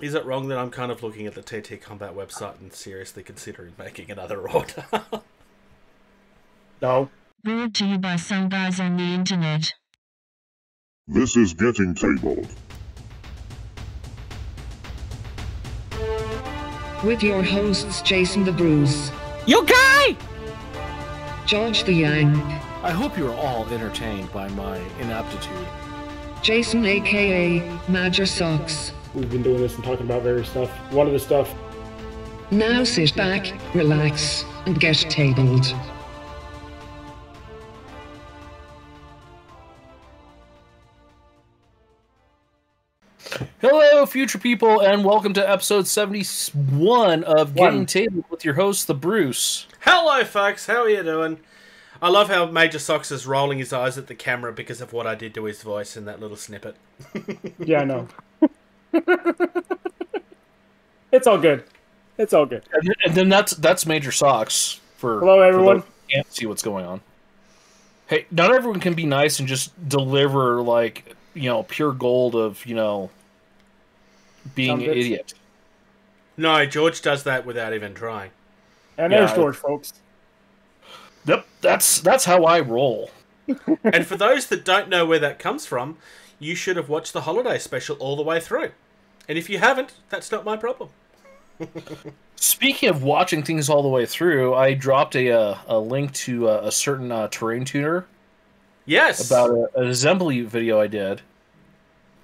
Is it wrong that I'm kind of looking at the TT Combat website and seriously considering making another order? No. Brought to you by some guys on the internet. This is Getting Tabled. With your hosts Jason the Bruce, You guy! George the Yank, I hope you're all entertained by my inaptitude. Jason aka Major Socks. We've been doing this and talking about various stuff. One of the stuff, Now sit back, relax, and get tabled. Hello, future people, and welcome to episode 71 of Getting One. Tabled with your host, the Bruce. Hello, folks. How are you doing? I love how Major Socks is rolling his eyes at the camera because of what I did to his voice in that little snippet. yeah, I know. it's all good. It's all good. And, then- that's that's Major Socks for Hello, everyone. those who can't see what's going on. Hey, not everyone can be nice and just deliver like you know pure gold of you know being an idiot. No, George does that without even trying. And Yeah, there's I- George, folks. Yep, that's that's how I roll. and for those that don't know where that comes from, you should have watched the holiday special all the way through. And if you haven't, that's not my problem. Speaking of watching things all the way through, I dropped a uh, a link to uh, a certain uh, terrain tuner Yes. about a, an assembly video I did.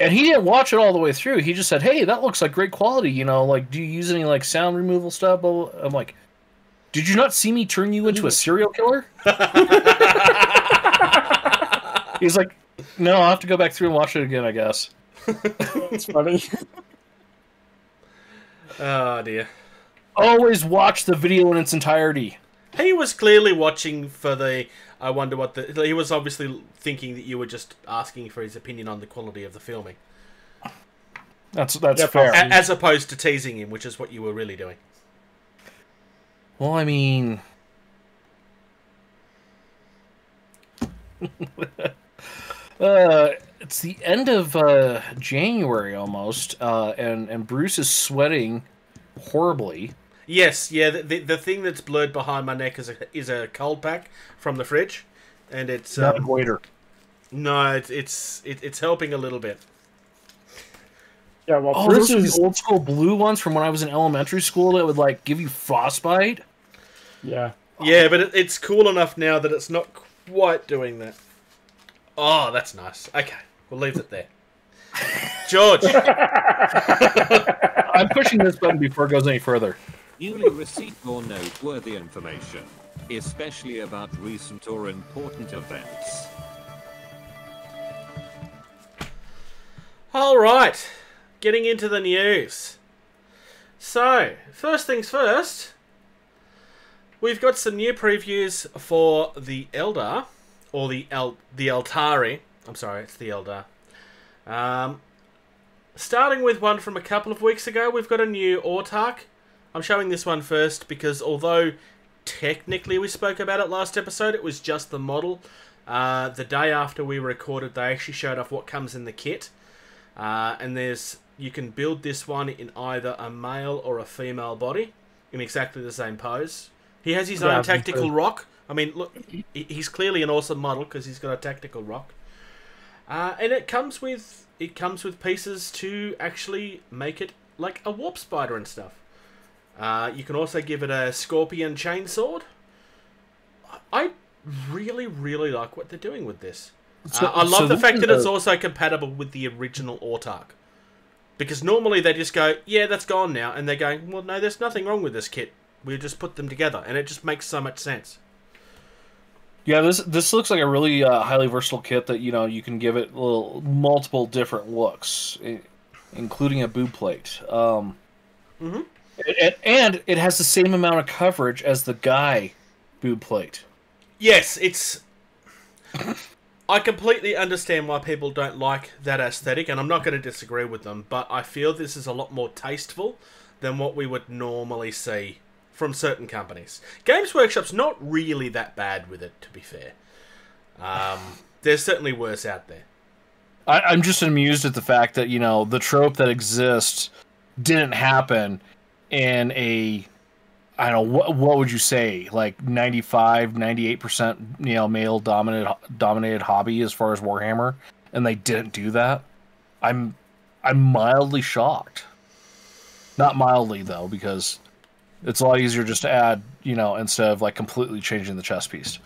And he didn't watch it all the way through. He just said, "Hey, that looks like great quality. You know, like, do you use any like sound removal stuff?" Blah, blah. I'm like, "Did you not see me turn you into a serial killer?" He's like, "No, I'll have to go back through and watch it again, I guess." It's funny. Oh dear. Always watch the video in its entirety. He was clearly watching for the. I wonder what the. He was obviously thinking that you were just asking for his opinion on the quality of the filming, That's that's Yeah, fair. As opposed to teasing him, which is what you were really doing. Well, I mean, uh, it's the end of uh, January almost, uh, and and Bruce is sweating horribly. Yes, yeah. The, the, the thing that's blurred behind my neck is a is a cold pack from the fridge, and it's Not a um, goiter. no, it's it's it, it's helping a little bit. Yeah, well, Oh, Bruce those is. old school blue ones from when I was in elementary school that would like give you frostbite. Yeah. Yeah, but it, it's cool enough now that it's not quite doing that. Oh, that's nice. Okay, we'll leave it there. George, I'm pushing this button before it goes any further. Newly received or noteworthy information, especially about recent or important events. all right, getting into the news. So, first things first, we've got some new previews for the Eldar, or the El the Aeldari. I'm sorry, it's the Eldar. Um, starting with one from a couple of weeks ago, we've got a new Autarch. I'm showing this one first because although technically we spoke about it last episode, it was just the model. Uh, the day after we recorded, they actually showed off what comes in the kit. Uh, and there's you can build this one in either a male or a female body in exactly the same pose. He has his Yeah, own tactical rock. I mean, look, he's clearly an awesome model because he's got a tactical rock. Uh, and it comes with it comes with pieces to actually make it like a warp spider and stuff. Uh, you can also give it a scorpion chainsword. I really, really like what they're doing with this. So- uh, I love so the fact that it's also compatible with the original Autarch. Because normally they just go, yeah, that's gone now, and they're going, well, no, there's nothing wrong with this kit. We just put them together, and it just makes so much sense. Yeah, this this looks like a really uh, highly versatile kit that you know you can give it little, multiple different looks, including a boob plate. Um, Mhm. and, and it has the same amount of coverage as the guy boob plate. Yes, it's. I completely understand why people don't like that aesthetic, and I'm not going to disagree with them, but I feel this is a lot more tasteful than what we would normally see from certain companies. Games Workshop's not really that bad with it, to be fair. Um, there's certainly worse out there. I, I'm just amused at the fact that you know the trope that exists didn't happen in a I don't know what what would you say like 95 98% you know male dominated dominated hobby as far as Warhammer and they didn't do that. I'm I'm mildly shocked. Not mildly though because it's a lot easier just to add, you know, instead of like completely changing the chess piece.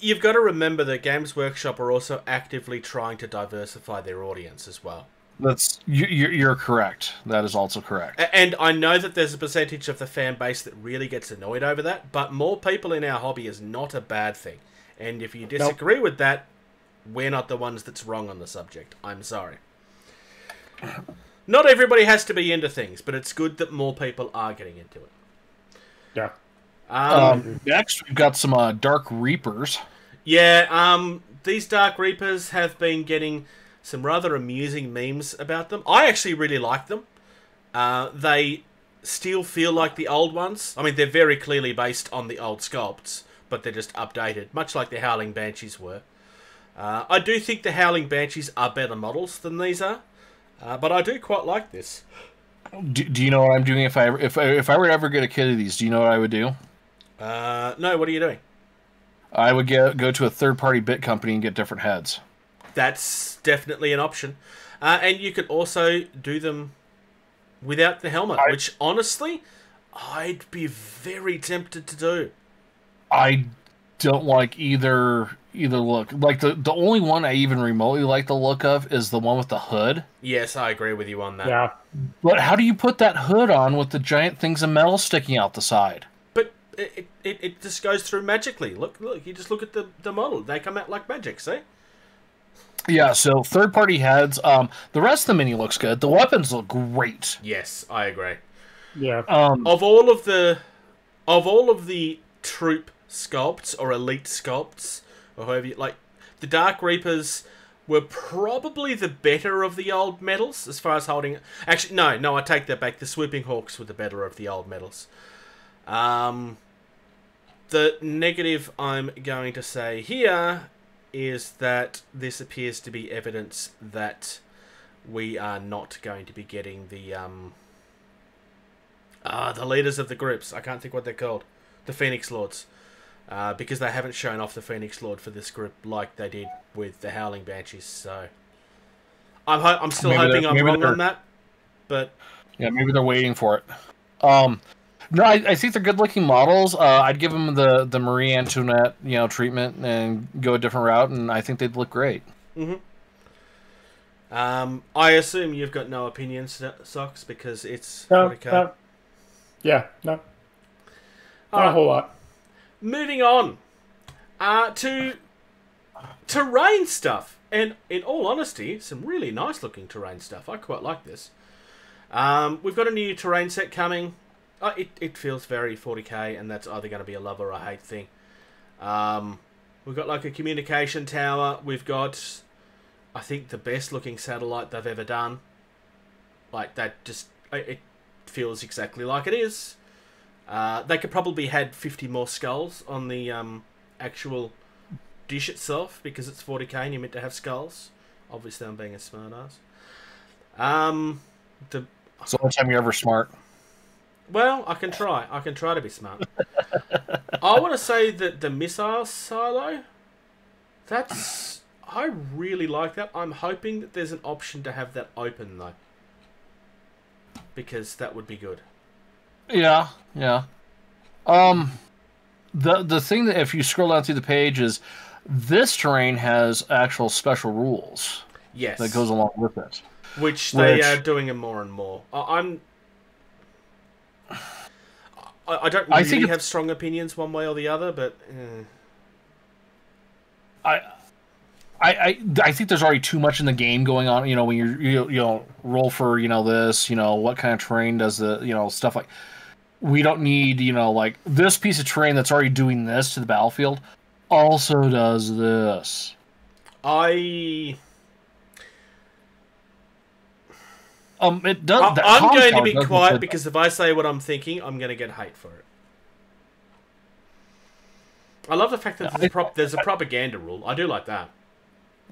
You've got to remember that Games Workshop are also actively trying to diversify their audience as well. That's you, you're, you're correct. That is also correct. And I know that there's a percentage of the fan base that really gets annoyed over that, but more people in our hobby is not a bad thing. And if you disagree with that, we're not the ones that's wrong on the subject. I'm sorry. Not everybody has to be into things, but it's good that more people are getting into it. Yeah. Um, Um, next, we've got some uh, Dark Reapers. Yeah, um, these Dark Reapers have been getting some rather amusing memes about them. I actually really like them. Uh, they still feel like the old ones. I mean, they're very clearly based on the old sculpts, but they're just updated, much like the Howling Banshees were. Uh, I do think the Howling Banshees are better models than these are, uh, but I do quite like this. Do, do you know what I'm doing if I if I, if I were to ever get a kit of these? Do you know what I would do? Uh, no, what are you doing? I would get go to a third party bit company and get different heads. That's definitely an option. Uh, and you could also do them without the helmet, I- which honestly, I'd be very tempted to do. I don't like either either look. Like the the only one I even remotely like the look of is the one with the hood. Yes, I agree with you on that. Yeah. But how do you put that hood on with the giant things of metal sticking out the side? But it, it, it just goes through magically. Look, look, you just look at the, the model. They come out like magic, see? Yeah, so third party heads. Um, the rest of the mini looks good. The weapons look great. Yes, I agree. Yeah. Um, Of all of the of all of the troop sculpts or elite sculpts or however you like the Dark Reapers were probably the better of the old medals as far as holding actually no, no, I take that back. The Swooping Hawks were the better of the old medals. Um the negative I'm going to say here is that this appears to be evidence that we are not going to be getting the um Ah, the leaders of the groups. I can't think what they're called. The Phoenix Lords. Uh, because they haven't shown off the Phoenix Lord for this group like they did with the Howling Banshees. So I'm ho- I'm still Maybe hoping I'm wrong on that. But Yeah, maybe they're waiting for it. Um, no, I, I think they're good looking models. Uh, I'd give them the the Marie Antoinette, you know, treatment and go a different route, and I think they'd look great. um, I assume you've got no opinion, So- Socks, because it's No, no. Yeah. No. Not Alright. a whole lot. Moving on uh, to terrain stuff, and in all honesty, some really nice looking terrain stuff. I quite like this. Um, we've got a new terrain set coming. Uh, it it feels very 40k, and that's either going to be a love or a hate thing. Um, we've got like a communication tower. We've got, I think, the best looking satellite they've ever done. Like that, just it it feels exactly like it is. Uh, they could probably had 50 more skulls on the um, actual dish itself because it's 40k and you're meant to have skulls. Obviously, I'm being a smartass. Um, the It's the only time you're ever smart. well, I can try. I can try to be smart. I want to say that the missile silo. That's I really like that. I'm hoping that there's an option to have that open though, because that would be good. Yeah, yeah. Um, the the thing that if you scroll down through the page is this terrain has actual special rules Yes, that goes along with it. which they which- are doing it more and more. I, I'm. I, I don't I really think have strong opinions one way or the other, but eh. I, I, I, I think there's already too much in the game going on. You know, when you're, you, you know, roll for, you know, this, you know, what kind of terrain does the, you know, stuff like. We don't need, you know, like this piece of terrain that's already doing this to the battlefield also does this. I. Um, it does. I, I'm going to be quiet because if I say what I'm thinking, I'm going to get hate for it. I love the fact that there's a, prop, there's a propaganda rule. I do like that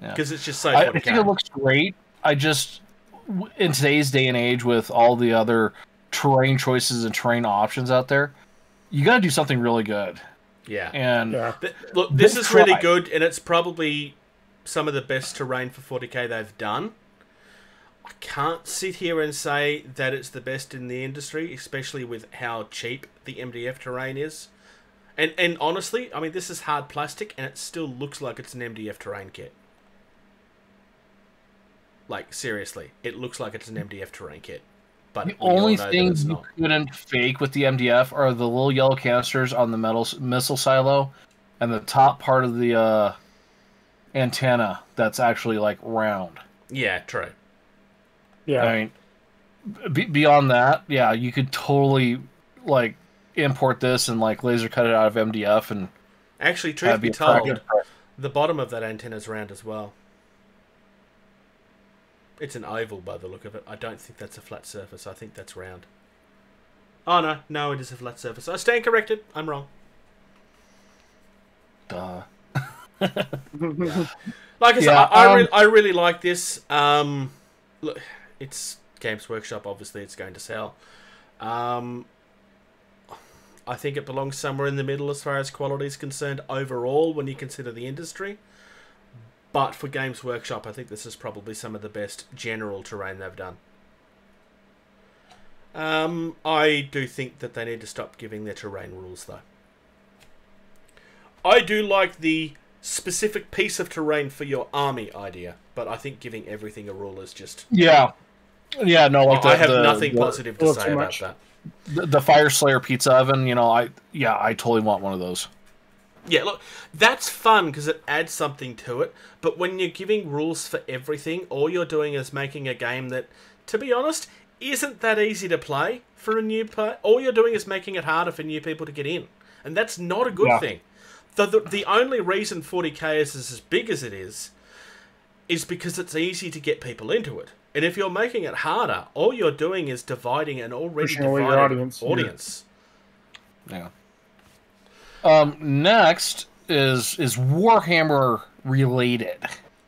Yeah. because it's just so. I, I think it looks great. I just in today's day and age, with all the other terrain choices and terrain options out there, you got to do something really good. Yeah. And Yeah. Th- Look, this They is really good, and it's probably some of the best terrain for 40k they've done. I can't sit here and say that it's the best in the industry, especially with how cheap the MDF terrain is. And and honestly, I mean, this is hard plastic, and it still looks like it's an MDF terrain kit. Like seriously, it looks like it's an MDF terrain kit. But the only know that things it's you couldn't fake with the MDF are the little yellow canisters on the metal missile silo, and the top part of the uh, antenna that's actually like round. Yeah, true. Yeah. I mean, b- beyond that, yeah, you could totally like import this and like laser cut it out of MDF, and Actually, truth be be a pretty told. The bottom of that antenna is round as well. It's an oval by the look of it. I don't think that's a flat surface. I think that's round. Oh no, no, it is a flat surface. I stand corrected. I'm wrong. Duh. Like I said, Yeah, I, I, um, re- I really like this. Um, look, it's Games Workshop. Obviously, it's going to sell. Um, I think it belongs somewhere in the middle as far as quality is concerned overall when you consider the industry. But for Games Workshop, I think this is probably some of the best general terrain they've done. Um, I do think that they need to stop giving their terrain rules, though. I do like the specific piece of terrain for your army idea, but I think giving everything a rule is just. Yeah, yeah, no, like the, I have the- nothing the- positive to say about much. that. the, the Fyreslayer pizza oven. You know, I yeah, I totally want one of those. Yeah, look, that's fun because it adds something to it. But when you're giving rules for everything, all you're doing is making a game that, to be honest, isn't that easy to play for a new player. All you're doing is making it harder for new people to get in, and that's not a good Yeah. thing. The, the the only reason 40k is as big as it is, is because it's easy to get people into it. And if you're making it harder, all you're doing is dividing an already Pushing divided your audience, yeah. audience. Yeah. Um. Next is is Warhammer related.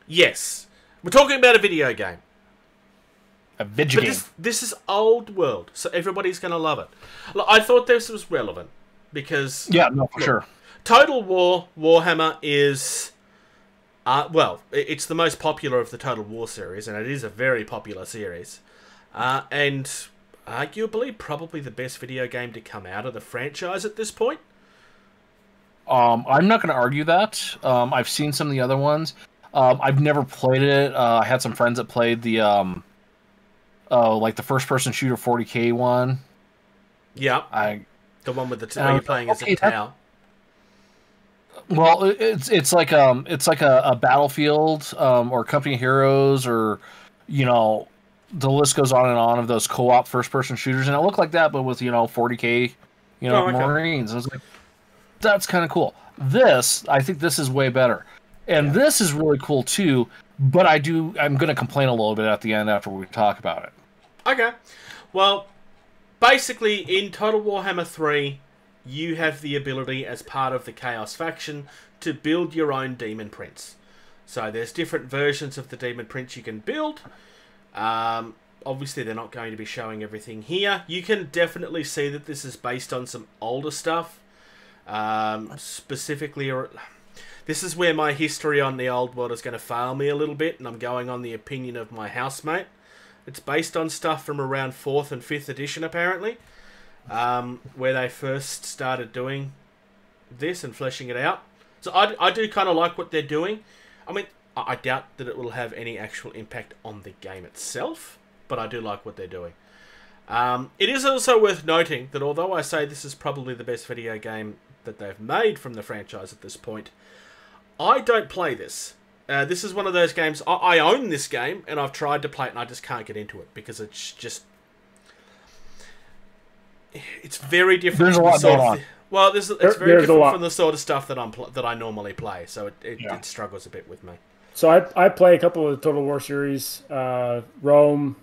Yes, we're talking about a video game. A video But game. this this is old world, so everybody's going to love it. Look, I thought this was relevant because Yeah, no, for Look, sure. Total War Warhammer is, uh, well, it's the most popular of the Total War series, and it is a very popular series, uh, and arguably probably the best video game to come out of the franchise at this point. Um, I'm not going to argue that. Um, I've seen some of the other ones. Um, I've never played it. Uh, I had some friends that played the um, oh, like the first person shooter 40k one. Yeah, I the one with the t- Um, where you're playing as okay, a that- well, it's it's like um, it's like a, a battlefield um, or company heroes or you know the list goes on and on of those co-op first person shooters, and it looked like that, but with you know 40k, you know Oh, okay. Marines. I was like, that's kind of cool. This, I think, this is way better, and this is really cool too. But I do, I'm going to complain a little bit at the end after we talk about it. Okay. Well, basically, in Total Warhammer 3, you have the ability, as part of the Chaos faction, to build your own Daemon Prince. So there's different versions of the Daemon Prince you can build. Um, obviously, they're not going to be showing everything here. You can definitely see that this is based on some older stuff. Um, specifically, this is where my history on the old world is going to fail me a little bit, and I'm going on the opinion of my housemate. It's based on stuff from around fourth and fifth edition, apparently, um, where they first started doing this and fleshing it out. So I, I do kind of like what they're doing. I mean, I, I doubt that it will have any actual impact on the game itself, but I do like what they're doing. Um, it is also worth noting that although I say this is probably the best video game that they've made from the franchise at this point, I don't play this. Uh, this is one of those games. I, I own this game, and I've tried to play it, and I just can't get into it because it's just. It's very different. There's a from the lot sort going of on. well, there's, it's There- very different from the sort of stuff that I'm pl- that I normally play, so it, it, Yeah. it struggles a bit with me. So I, I play a couple of the Total War series, uh, Rome,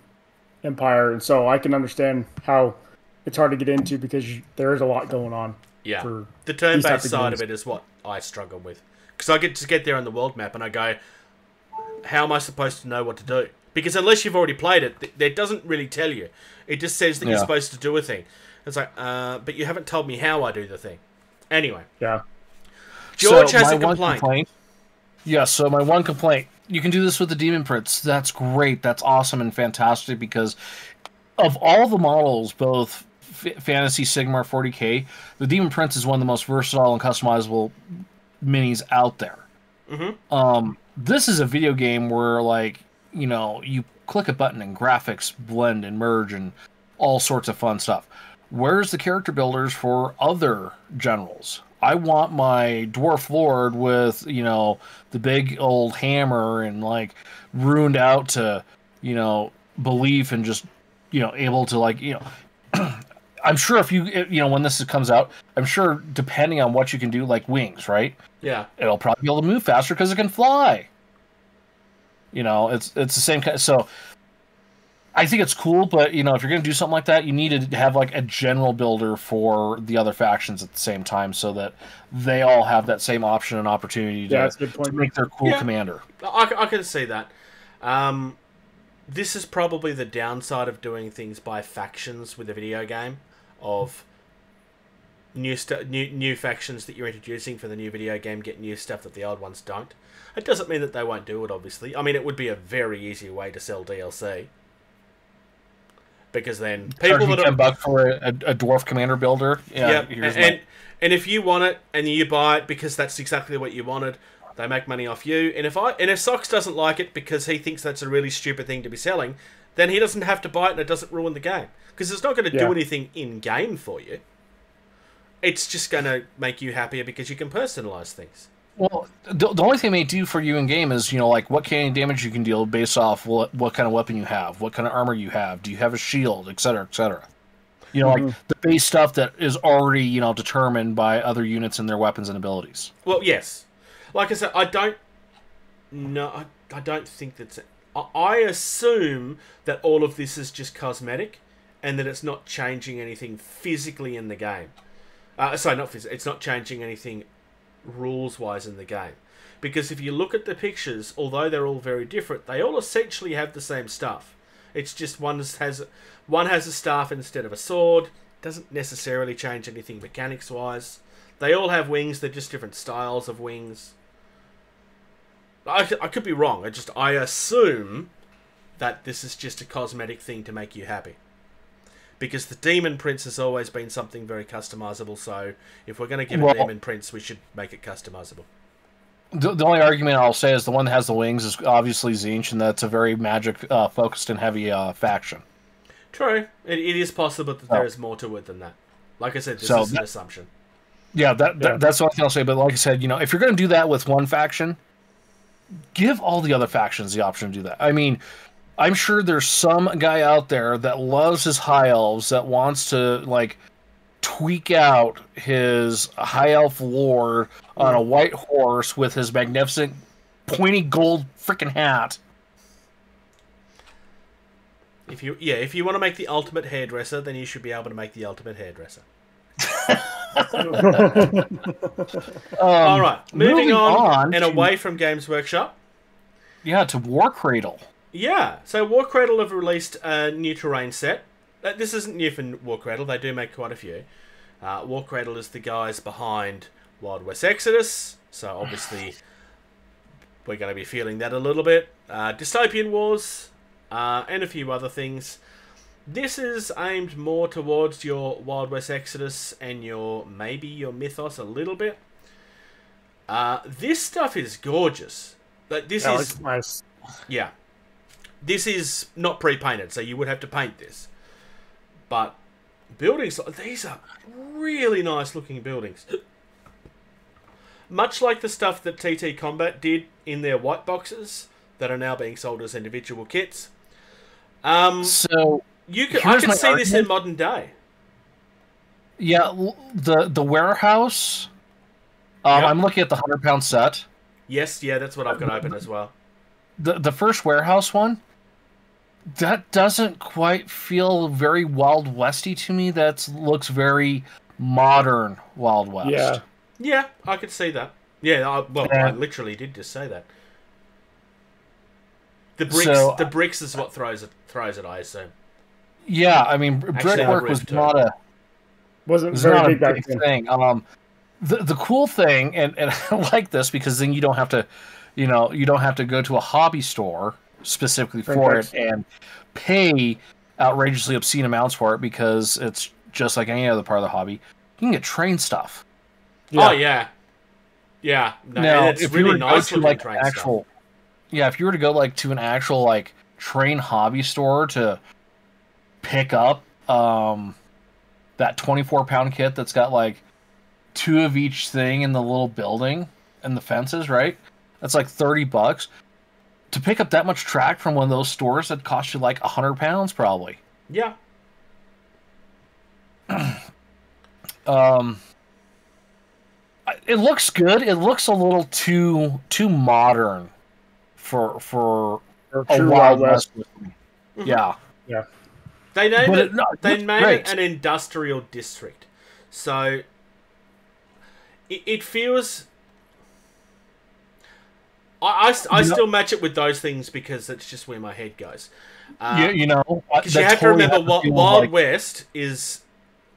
Empire, and so I can understand how it's hard to get into because you, there is a lot going on. Yeah, for the turn-based side of it is what I struggle with because I get to get there on the world map and I go, how am I supposed to know what to do? Because unless you've already played it, th- it doesn't really tell you. It just says that you're supposed to do a thing. It's like, uh, but you haven't told me how I do the thing. Anyway, Yeah. George So has a one complaint. Yeah, so my one complaint. You can do this with the Daemon Prince. That's great. That's awesome and fantastic because of all the models, both F- Fantasy Sigmar 40k, the Daemon Prince is one of the most versatile and customizable minis out there. Mhm. Um, this is a video game where, like, you know, you click a button and graphics blend and merge and all sorts of fun stuff. Where's the character builders for other generals? I want my dwarf lord with, you know, the big old hammer and like ruined out to, you know, belief and just, you know, able to like, you know, I'm sure if you, you know, when this comes out, I'm sure depending on what you can do, like wings, right? Yeah. it'll probably be able to move faster because it can fly. You know, it's it's the same kind. So, I think it's cool, but you know, if you're gonna do something like that, you need to have like a general builder for the other factions at the same time, so that they all have that same option and opportunity to, Yeah, that's a good to make their cool Yeah. commander. I, I can see that. Um, this is probably the downside of doing things by factions with a video game, of new stu- new new factions that you're introducing for the new video game get new stuff that the old ones don't. It doesn't mean that they won't do it. Obviously, I mean it would be a very easy way to sell DLC. Because then people that ten bucks for a, a dwarf commander builder. Yeah, here's and, my- and if you want it and you buy it because that's exactly what you wanted, they make money off you. And if I and if Socks doesn't like it because he thinks that's a really stupid thing to be selling, then he doesn't have to buy it and it doesn't ruin the game because it's not going to Yeah. do anything in game for you. It's just going to make you happier because you can personalize things. Well, the, the only thing they do for you in game is, you know, like what kind of damage you can deal based off what, what kind of weapon you have, what kind of armor you have, do you have a shield, et cetera, et cetera. You know, like mm-hmm. the base stuff that is already, you know, determined by other units and their weapons and abilities. Well, yes. Like I said, I don't. No, I, I don't think that's. I, assume that all of this is just cosmetic, and that it's not changing anything physically in the game. Uh, sorry, not physically. It's not changing anything rules-wise in the game, because if you look at the pictures, although they're all very different, they all essentially have the same stuff. It's just one has one has a staff instead of a sword. Doesn't necessarily change anything mechanics-wise. They all have wings. They're just different styles of wings. I, c- I could be wrong. I just I assume that this is just a cosmetic thing to make you happy. Because the Daemon Prince has always been something very customizable. So if we're going to give Well- a Daemon Prince, we should make it customizable. The, the only argument I'll say is the one that has the wings is obviously Tzeentch, and that's a very magic uh, focused and heavy uh, faction. True. It, it is possible that Oh. there is more to it than that. Like I said, this So is an assumption. Yeah, that, that Yeah. that's the only thing I'll say. But like I said, you know, if you're going to do that with one faction, give all the other factions the option to do that. I mean, I'm sure there's some guy out there that loves his high elves that wants to like tweak out his high elf lore on a white horse with his magnificent pointy gold freaking hat. If you yeah, if you want to make the ultimate hairdresser, then you should be able to make the ultimate hairdresser. All right, moving, Um, moving on, on and away from Games Workshop. Yeah, to Warcradle. Yeah, so Warcradle have released a new terrain set. Uh, This isn't new for Warcradle, they do make quite a few. Uh, Warcradle is the guys behind Wild West Exodus, so obviously we're going to be feeling that a little bit. Uh, Dystopian Wars, uh, and a few other things. This is aimed more towards your Wild West Exodus and your maybe your Mythos a little bit. Uh, this stuff is gorgeous. Like this That is nice. yeah. This is not pre-painted, so you would have to paint this. But buildings, these are really nice looking buildings. Much like the stuff that TT Combat did in their white boxes that are now being sold as individual kits. Um, So you could, I here's could my see this in modern day. Yeah, the the warehouse. Um, Yep. I'm looking at the hundred pound set. Yes, yeah, that's what I've got open as well. The the first warehouse one. That doesn't quite feel very Wild Westy to me. That looks very modern Wild West. Yeah. Yeah, I could see that. Yeah, I, well, Yeah. I literally did just say that. The bricks, So- the bricks is what throws it. Throws it, I assume. Yeah, I mean, brickwork was too. not a Wasn't was very not a big back big thing. Um, the the cool thing, and and I like this because then you don't have to, you know, you don't have to go to a hobby store specifically for Correct. it and pay outrageously obscene amounts for it because it's just like any other part of the hobby. You can get train stuff. Oh yeah, yeah. No, now, and it's if you were really nice to like train an actual, yeah, if you were to go like to an actual like train hobby store to pick up um that 24 pound kit that's got like two of each thing in the little building and the fences, right? That's like 30 bucks. To pick up that much track from one of those stores that cost you like 100 pounds probably. Yeah, Um, it looks good. It looks a little too too modern for for Or a true Wild Wild West. West. with me. Yeah, they named it. it- no, they made great. it an industrial district, so it, it feels. I, I, I still match it with those things because that's just where my head goes. Uh, you, you know, Because you have to remember, has to Wa- feel Wild like- West is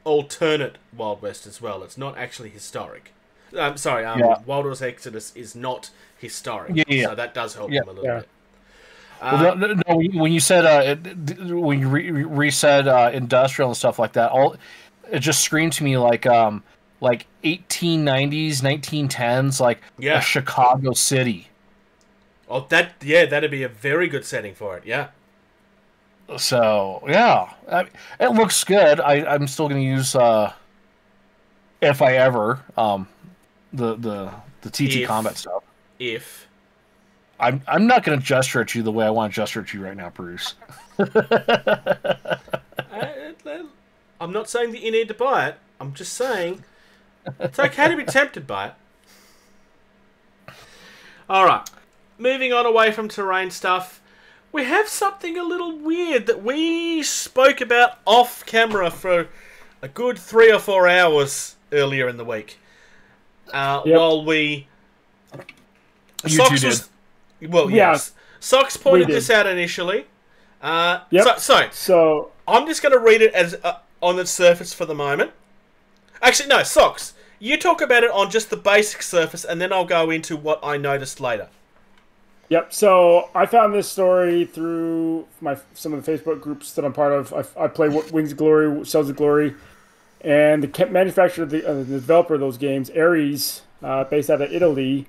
alternate Wild West as well. It's not actually historic. I'm sorry, um, Yeah. Wild West Exodus is not historic. Yeah, yeah. So that does help Yeah. them a little Yeah. bit. Well, Uh, no, when you- said uh, it- when you re- re- resaid uh, industrial and stuff like that, all it just screamed to me like um like 1890s, 1910s, like Yeah. a Chicago city. oh, that yeah, that'd be a very good setting for it. Yeah. So yeah, I, it looks good. I, I'm still going to use uh, if I ever um the the the TT If. combat stuff. If I'm I'm not going to gesture at you the way I want to gesture at you right now, Bruce. I, I'm not saying that you need to buy it. I'm just saying it's okay to be tempted by it. All right, moving on away from terrain stuff. We have something a little weird that we spoke about off camera for a good three or four hours earlier in the week. Uh, Yep. While we You Socks two was well, yes, Socks pointed this out initially. Uh, Yep. so, so So I'm just going to read it as uh, on its surface for the moment. Actually, no, socks. You talk about it on just the basic surface, and then I'll go into what I noticed later. Yep. So I found this story through my some of the Facebook groups that I'm part of. I, I play Wings of Glory, Sails of Glory, and the manufacturer, the, uh, the developer of those games, Ares, uh, based out of Italy,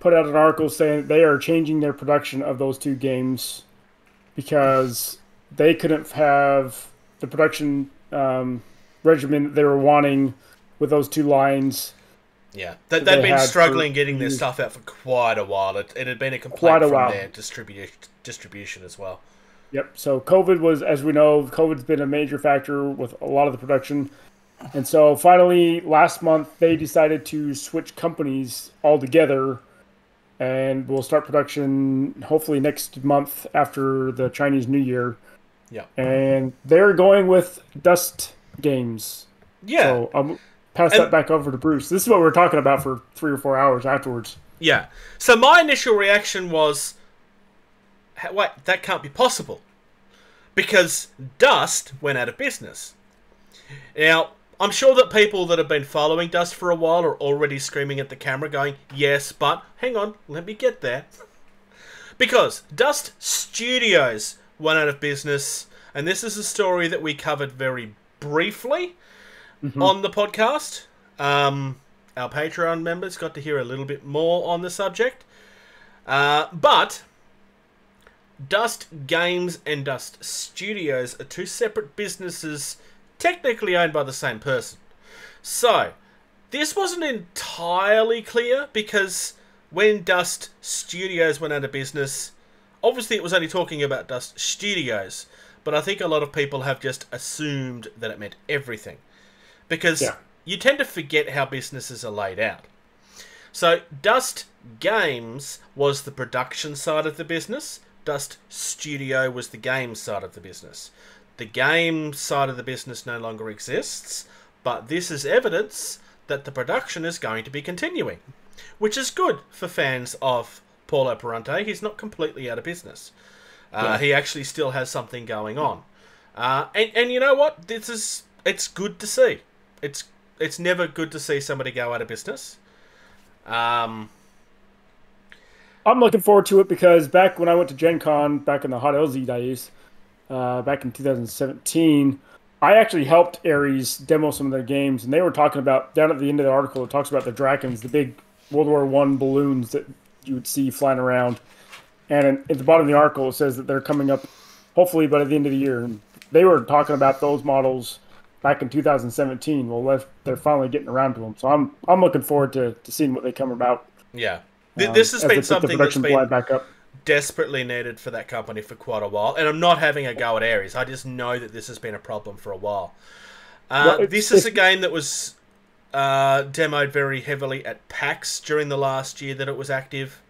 put out an article saying they are changing their production of those two games because they couldn't have the production um, regimen that they were wanting with those two lines. Yeah, They they'd been struggling getting their stuff out for quite a while. It, it had been a complaint a from while. their distribution distribution as well. Yep. So COVID was, as we know, COVID's been a major factor with a lot of the production. And so finally, last month, they decided to switch companies altogether. And we'll start production hopefully next month after the Chinese New Year. Yeah, And they're going with Dust Games. yeah, So I'll pass And- that back over to Bruce. This is what we're talking about for three or four hours afterwards. yeah. So my initial reaction was, "Ha- "Wait, that can't be possible," because Dust went out of business. Now, I'm sure that people that have been following Dust for a while are already screaming at the camera, going, Yes, but hang on, let me get there. Because Dust Studios went out of business, and this is a story that we covered very briefly on the podcast. Um, our Patreon members got to hear a little bit more on the subject. Uh, but Dust Games and Dust Studios are two separate businesses technically owned by the same person. So, this wasn't entirely clear because when Dust Studios went out of business, obviously it was only talking about Dust Studios, but I think a lot of people have just assumed that it meant everything. Because Yeah. you tend to forget how businesses are laid out. So, Dust Games was the production side of the business. Dust Studio was the game side of the business. The game side of the business no longer exists, but this is evidence that the production is going to be continuing, which is good for fans of Paolo Parente, he's not completely out of business. Uh, He actually still has something going on, uh, and and you know what? This is it's good to see. It's it's never good to see somebody go out of business. Um, I'm looking forward to it because back when I went to Gen Con back in the Hot LZ days, uh, back in 2017, I actually helped Ares demo some of their games, and they were talking about down at the end of the article. It talks about the Drachens, the big World War One balloons that you would see flying around, and at the bottom of the article it says that they're coming up, hopefully by the end of the year. And they were talking about those models back in 2017. Well, they're- they're finally getting around to them, so I'm I'm looking forward to, to seeing what they come about. yeah, um, this has been something that's been back up. Desperately needed for that company for quite a while. And I'm not having a go at Ares. I just know that this has been a problem for a while. Uh, Well, this is a game that was uh, demoed very heavily at PAX during the last year that it was active.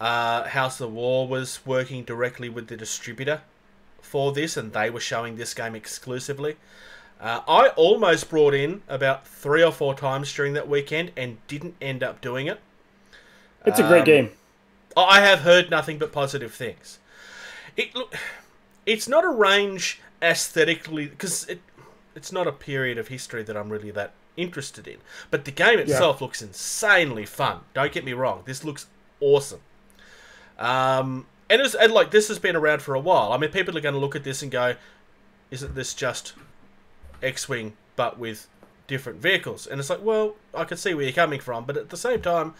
Uh, House of War was working directly with the distributor for this, and they were showing this game exclusively. Uh, I almost brought in about three or four times during that weekend and didn't end up doing it. It's a great Um, game. I have heard nothing but positive things. It look, it's not a range aesthetically because it, it's not a period of history that I'm really that interested in. But the game itself looks insanely fun. Don't get me wrong. This looks awesome. Um, and it's and like this has been around for a while. I mean, people are going to look at this and go, "Isn't this just X-wing but with different vehicles?" And it's like, well, I can see where you're coming from, but at the same time,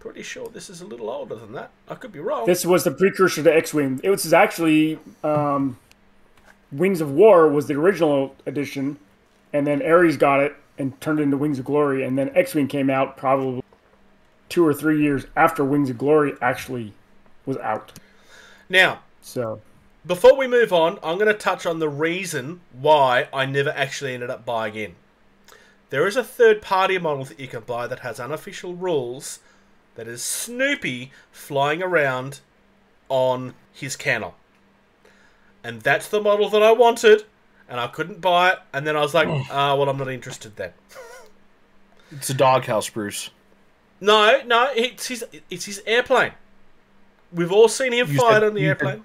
pretty sure this is a little older than that. I could be wrong. This was the precursor to X-wing. It was actually um, Wings of War was the original edition, and then Ares got it and turned it into Wings of Glory, and then X-wing came out probably two or three years after Wings of Glory actually was out. now, So before we move on, I'm going to touch on the reason why I never actually ended up buying in. There is a third party model that you can buy that has unofficial rules that is Snoopy flying around on his kennel. And that's the model that I wanted, and I couldn't buy it, and then I was like, ah, well, I'm not interested then. It's a doghouse, Bruce. No, no, it's his, it's his airplane. We've all seen him You fight said- on the you airplane.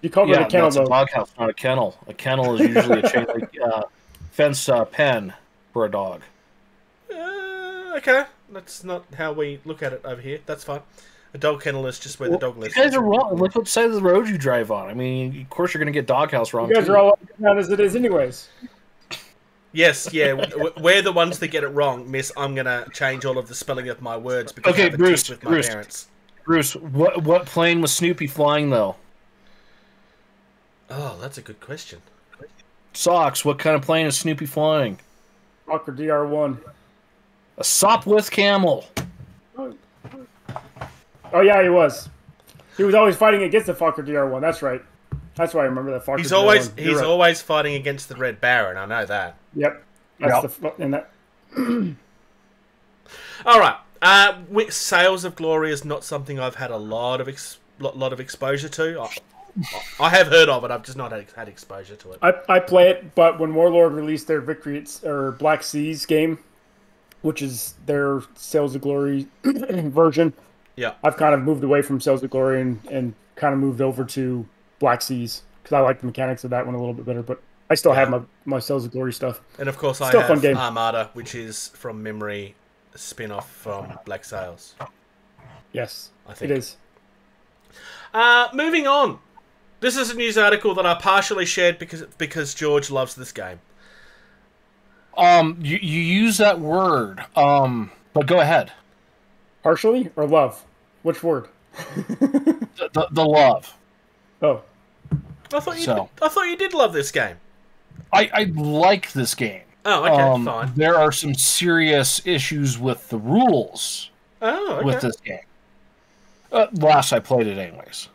you called Yeah, it a kennel that's a though. doghouse, not a kennel. A kennel is usually a chain link uh, fence uh, pen for a dog. Uh, okay, that's not how we look at it over here. That's fine. A dog kennel is just where the dog lives. You lives. guys are wrong. Look what side of the road you drive on. I mean, of course you're going to get doghouse wrong. You guys too. are all up as it is, anyways. Yes, yeah, w- w- we're the ones that get it wrong, Miss. I'm gonna change all of the spelling of my words because Okay, I have Bruce, with my Bruce. parents. Bruce, what what plane was Snoopy flying though? Oh, that's a good question. Socks. What kind of plane is Snoopy flying? Fokker DR1. A Sopwith Camel. Oh yeah, he was. He was always fighting against the Fokker DR1. That's right. That's why I remember that Fokker. He's always DR1. You're he's right. always fighting against the Red Baron. I know that. Yep. That's Yep. the f- and that. All right. Uh, wi- Sails of Glory is not something I've had a lot of ex- lot, lot of exposure to. I, I have heard of it. I've just not had, had exposure to it. I, I play it, but when Warlord released their Victory or Black Seas game, which is their Sails of Glory version, Yeah. I've kind of moved away from Sails of Glory and, and kind of moved over to Black Seas because I like the mechanics of that one a little bit better. But I still have my, my Sails of Glory stuff. And of course, I Still fun have game. Armada, which is from memory, a spin-off from Black Sails. Yes, I think. it is. Uh, moving on. This is a news article that I partially shared because because George loves this game. Um, you, you use that word. Um, but go ahead. Partially or love? Which word? The, the, the love. Oh, I thought you So. I thought you did love this game. I, I like this game. Oh, okay, um, fine. There are some serious issues with the rules Oh, okay. with this game. Uh, last I played it, anyways.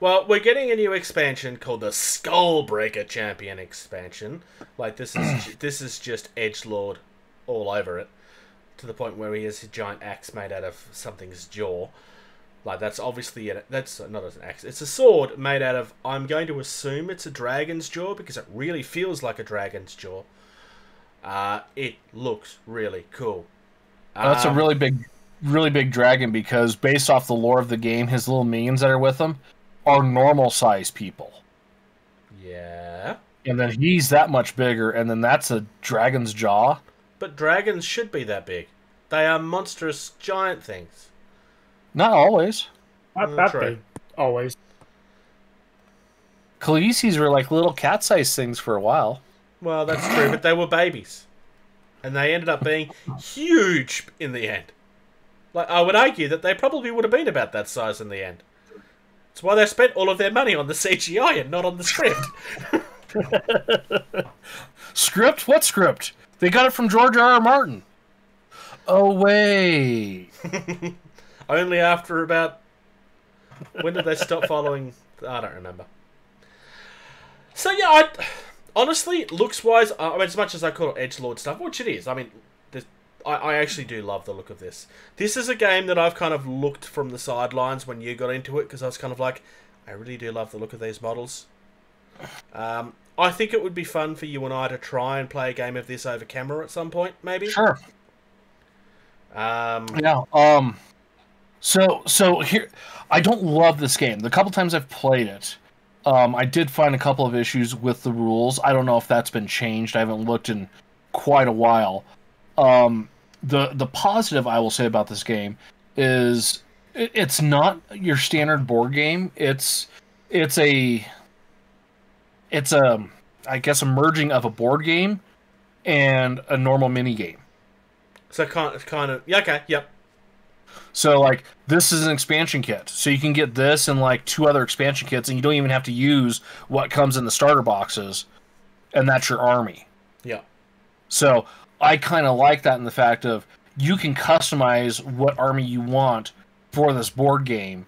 Well, we're getting a new expansion called the Skullbreaker Champion expansion. Like this is this is just edge lord all over it, to the point where he has a giant axe made out of something's jaw. Like that's obviously a, that's not an axe. It's a sword made out of. I'm going to assume it's a dragon's jaw because it really feels like a dragon's jaw. Uh, it looks really cool. That's a Um, really big really big dragon because based off the lore of the game, his little minions that are with him are normal size people. Yeah. And then he's that much bigger, and then that's a dragon's jaw. But dragons should be that big. They are monstrous giant things. Not always. Not Mm, that true. big. Always. Khaleesi's were like little cat sized things for a while. Well, that's true, but they were babies. And they ended up being huge in the end. Like, I would argue that they probably would have been about that size in the end. That's why they spent all of their money on the CGI and not on the script. Script? What script? They got it from George R. R. Martin. Oh wait. Only after about. When did they stop following? I don't remember. So yeah, I honestly looks wise. I mean, as much as I call it edge lord stuff, which it is. I mean, I, I actually do love the look of this. This is a game that I've kind of looked from the sidelines when you got into it because I was kind of like, I really do love the look of these models. Um, I think it would be fun for you and I to try and play a game of this over camera at some point, maybe. Sure. Um, Yeah. Um. So so here, I don't love this game. The couple times I've played it, um, I did find a couple of issues with the rules. I don't know if that's been changed. I haven't looked in quite a while. Um, the the positive I will say about this game is it, it's not your standard board game. It's it's a it's a I guess a merging of a board game and a normal mini game. so kind of, kind of, yeah, okay, yep. So like this is an expansion kit. So you can get this and like two other expansion kits and you don't even have to use what comes in the starter boxes and that's your army. Yeah. So I kind of like that in the fact of you can customize what army you want for this board game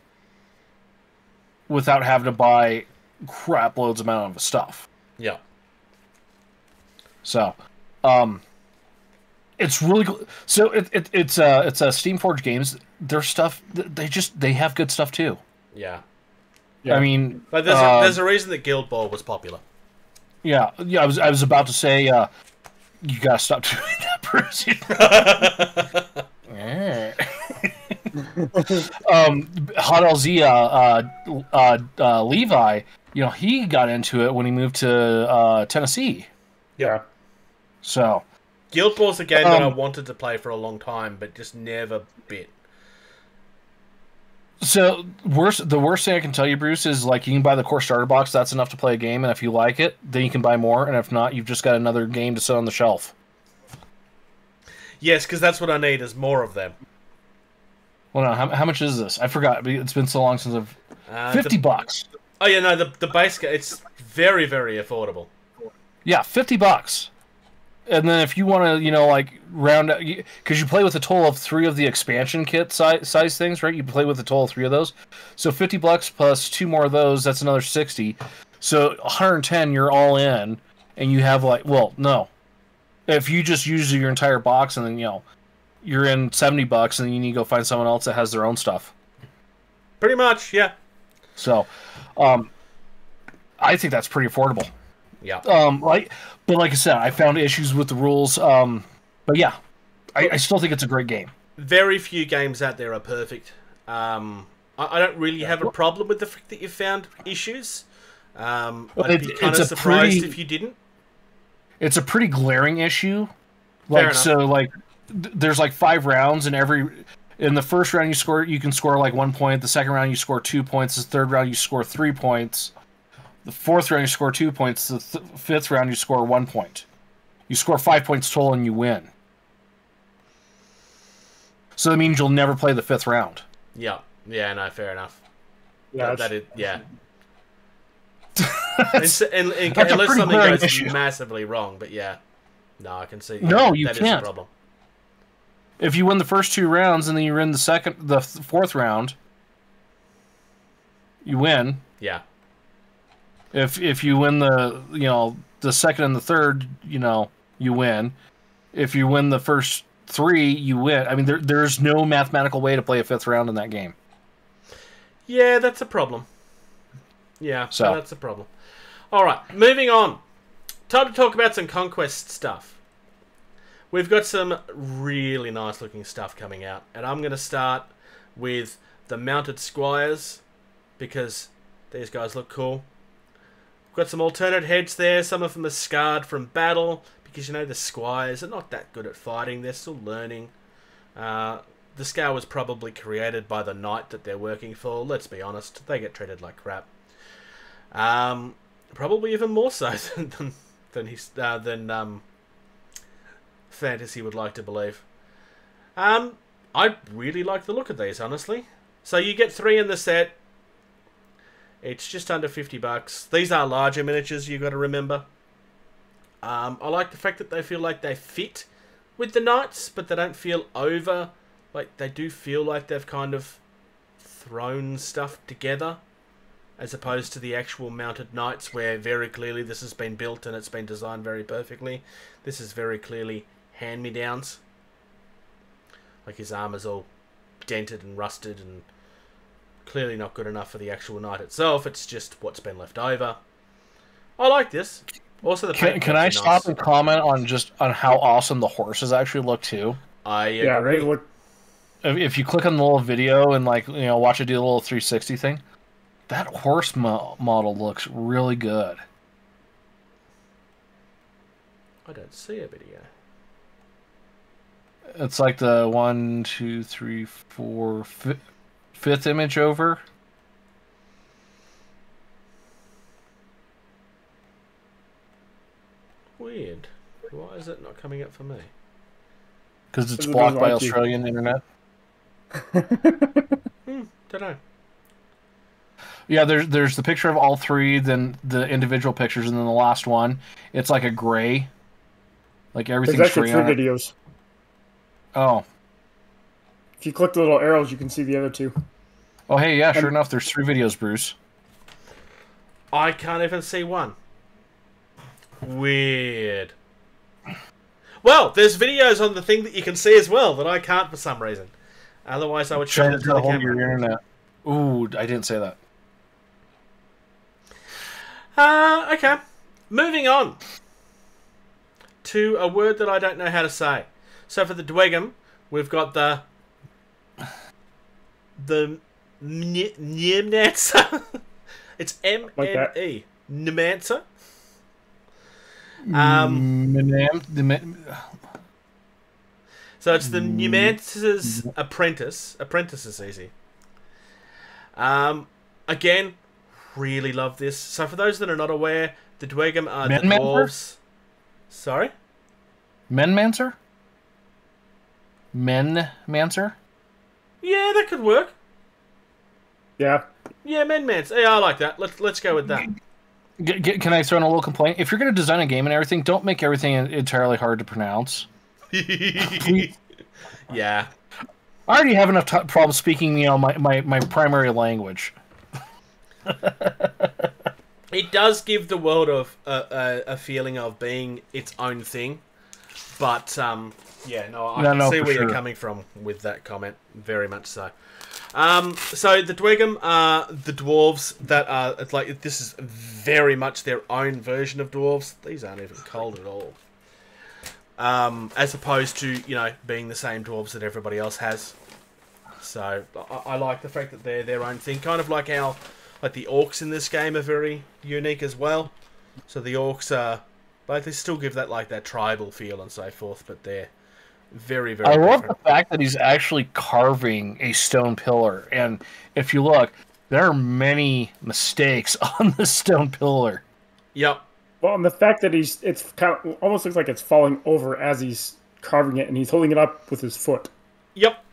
without having to buy crap loads amount of stuff. Yeah. So, um, it's really cool. So it, it it's uh it's a uh Steamforged Games. Their stuff they just they have good stuff too. Yeah. Yeah. I mean, But there's, uh, a, there's a reason that Guild Ball was popular. yeah, yeah. I was I was about to say uh, you gotta stop doing that, Bruce. Eh. um, Hot LZ, uh, uh, uh, uh, Levi, you know, he got into it when he moved to uh, Tennessee. Yeah. So, Guild Ball's a game that I Um, wanted to play for a long time, but just never bit. So worst the worst thing I can tell you, Bruce, is like you can buy the core starter box. That's enough to play a game, and if you like it, then you can buy more. And if not, you've just got another game to sit on the shelf. Yes, because that's what I need is more of them. Well, no, how, how much is this? I forgot. It's been so long since I've Uh, fifty the- bucks. Oh yeah, no, the the base it's very very affordable. Yeah, fifty bucks. And then if you want to, you know, like round out, because you play with a total of three of the expansion kit size, size things, right? You play with a total of three of those. So fifty bucks plus two more of those, that's another sixty. So one hundred and ten, you're all in, and you have like, well, no, if you just use your entire box and then you know, you're in seventy bucks, and then you need to go find someone else that has their own stuff. Pretty much, yeah, So, um, I think that's pretty affordable. yeah. Um, like, but like I said, I found issues with the rules. Um, but yeah, I, I still think it's a great game. Very few games out there are perfect. Um, I, I don't really have a problem with the fact that you found issues. Um, I'd it- be kind it's of a surprised pretty- if you didn't. It's a pretty glaring issue. Like so, like th- there's like five rounds, and every in the first round you score, you can score like one point. The second round you score two points. The third round you score three points. The fourth round you score two points. The th- fifth round you score one point. You score five points total and you win. So that means you'll never play the fifth round. Yeah, yeah, no, fair enough. Yeah. That, that is, yeah. And so- and- and- That's a unless pretty something goes issue. massively wrong, but yeah, no, I can see. No, you that is a can't. problem. if you win the first two rounds and then you win the second the fourth round you win Yeah, if if you win the you know the second and the third you know you win if you win the first three you win i mean there, there's no mathematical way to play a fifth round in that game yeah, that's a problem. Yeah, so that's a problem. All right, moving on. Time to talk about some conquest stuff. we've got some really nice looking stuff coming out, and I'm going to start with the mounted squires because these guys look cool. Got some alternate heads there. Some of them are scarred from battle because you know the squires are not that good at fighting. They're still learning. Uh, the scar was probably created by the knight that they're working for. Let's be honest, they get treated like crap. Um, probably even more so than than he's uh, than um, fantasy would like to believe. Um, I really like the look of these, honestly. So you get three in the set. It's just under 50 bucks. These are larger miniatures, you've got to remember. Um, I like the fact that they feel like they fit with the knights, but they don't feel over. Like, they do feel like they've kind of thrown stuff together, as opposed to the actual mounted knights, where very clearly this has been built and it's been designed very perfectly. This is very clearly hand me downs. Like, his armor's all dented and rusted and clearly not good enough for the actual knight itself. It's just what's been left over. I like this. Also, the Can, can I jobs are stop and comment on just on how awesome the horses actually look too? I Yeah, agree. right. Look, If, if you click on the little video and like you know watch it do a little 360 thing, that horse mo- model looks really good. I don't see a video. It's like the one, two, three, four, fi- fifth image over. Weird. Why is it not coming up for me? Because it's Because it blocked by like you. Australian internet. Hmm, don't know. Yeah, there's there's the picture of all three, then the individual pictures, and then the last one. It's like a gray, like there's everything's actually gray three on it. videos. Oh, If you click the little arrows, you can see the other two. oh, hey, yeah, sure Um, enough, there's three videos, Bruce. I can't even see one. Weird. Well, there's videos on the thing that you can see as well that I can't for some reason. Otherwise, I would show Trying it to to the hold camera. your internet. Ooh, I didn't say that. Uh, okay. Moving on to a word that I don't know how to say. So for the Dweghom, we've got the the Mnemnancer. it's M N. E. Mnemancer. Um, Manam- the ma- so it's the Mnemancer's apprentice. Apprentice is easy. Um, again, really love this. So for those that are not aware, the Dweghom are the dwarves. Sorry. Menmancer? Menmancer? Yeah, that could work. Yeah. Yeah, Men Mans. Yeah, I like that. Let's let's go with that. G- g- can I throw in a little complaint? If you're going to design a game and everything, don't make everything entirely hard to pronounce. yeah. I already have enough t- problems speaking, you know, my, my, my primary language. It does give the world of uh, a, a feeling of being its own thing, but um, yeah, no, I No, can no, see where you're coming from with that comment. Very much so. Um, so the Dweghom are the dwarves that are. It's like this is very much their own version of dwarves. These aren't even cold at all. Um, as opposed to you know being the same dwarves that everybody else has. So I, I like the fact that they're their own thing, kind of like how like the orcs in this game are very unique as well. So the orcs are like they still give that like that tribal feel and so forth, but they're very very I love the fact that he's actually carving a stone pillar. And if you look, there are many mistakes on the stone pillar. Yep. Well, and the fact that he's it's kind of almost looks like it's falling over as he's carving it, and he's holding it up with his foot. Yep.